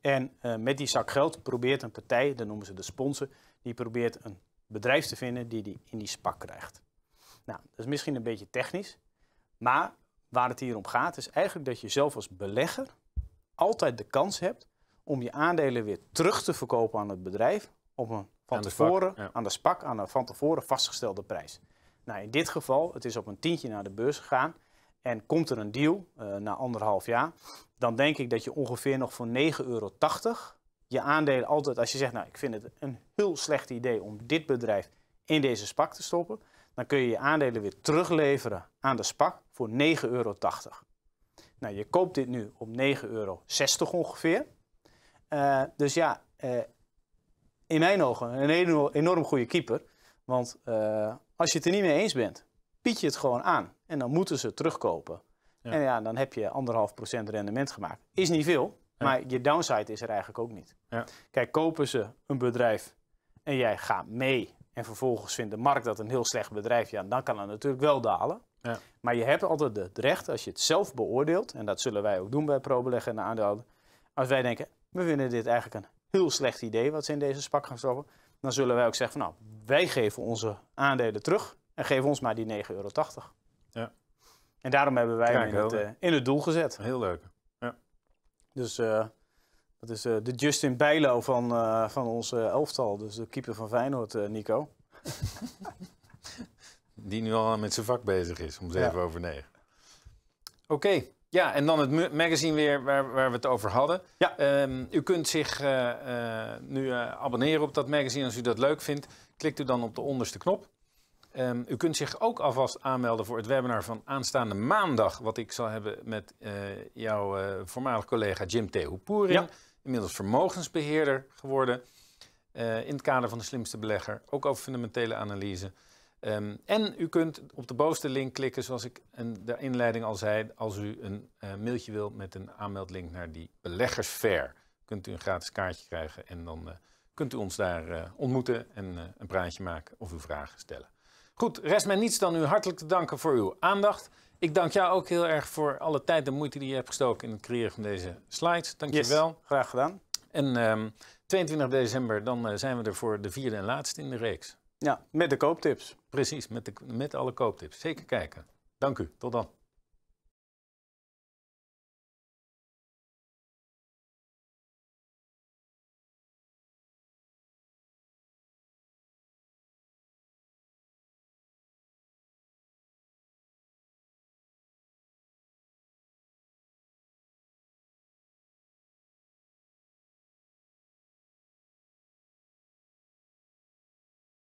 En uh, met die zak geld probeert een partij, dat noemen ze de sponsor, die probeert een bedrijf te vinden die die in die spak krijgt. Nou, dat is misschien een beetje technisch. Maar waar het hier om gaat, is eigenlijk dat je zelf als belegger altijd de kans hebt om je aandelen weer terug te verkopen aan het bedrijf op een van aan tevoren, ja. aan de spak, aan een van tevoren vastgestelde prijs. Nou, in dit geval, het is op een tientje naar de beurs gegaan. En komt er een deal uh, na anderhalf jaar, dan denk ik dat je ongeveer nog voor 9,80 euro je aandelen altijd, als je zegt, nou, ik vind het een heel slecht idee om dit bedrijf in deze SPAC te stoppen, dan kun je je aandelen weer terugleveren aan de SPAC voor 9,80 euro. Nou, je koopt dit nu op 9,60 euro ongeveer. Uh, dus ja, uh, in mijn ogen een enorm, goede keeper. Want uh, als je het er niet mee eens bent, bied je het gewoon aan. En dan moeten ze terugkopen. Ja. En ja, dan heb je anderhalf procent rendement gemaakt. Is niet veel, ja. maar je downside is er eigenlijk ook niet. Ja. Kijk, kopen ze een bedrijf en jij gaat mee en vervolgens vindt de markt dat een heel slecht bedrijf, ja, dan kan het natuurlijk wel dalen. Ja. Maar je hebt altijd het recht, als je het zelf beoordeelt, en dat zullen wij ook doen bij ProBeleggen en aandeelhouder, als wij denken, we vinden dit eigenlijk een heel slecht idee wat ze in deze spak gaan stoppen, dan zullen wij ook zeggen van nou, wij geven onze aandelen terug en geven ons maar die 9,80 euro. Ja. En daarom hebben wij hem in het, uh, in het doel gezet. Heel leuk. Ja. Dus uh, dat is uh, de Justin Bijlo van, van ons elftal, dus de keeper van Feyenoord, Nico. Die nu al met zijn vak bezig is, om zeven ja. over negen. Oké, ja, en dan het magazine weer waar, waar we het over hadden. Ja. Um, u kunt zich nu abonneren op dat magazine als u dat leuk vindt. Klikt u dan op de onderste knop. Um, u kunt zich ook alvast aanmelden voor het webinar van aanstaande maandag. Wat ik zal hebben met jouw voormalig collega Jim Tehupoering. Ja. Inmiddels vermogensbeheerder geworden. in het kader van de slimste belegger. Ook over fundamentele analyse. Um, en u kunt op de bovenste link klikken, zoals ik in de inleiding al zei, als u een mailtje wilt met een aanmeldlink naar die beleggersfair. Kunt u een gratis kaartje krijgen en dan kunt u ons daar ontmoeten en een praatje maken of uw vragen stellen. Goed, rest mij niets dan u hartelijk te danken voor uw aandacht. Ik dank jou ook heel erg voor alle tijd en moeite die je hebt gestoken in het creëren van deze slides. Dank je wel. Yes, graag gedaan. En um, 22 december, dan zijn we er voor de vierde en laatste in de reeks. Ja, met de kooptips. Precies, met, de, met alle kooptips. Zeker kijken. Dank u. Tot dan.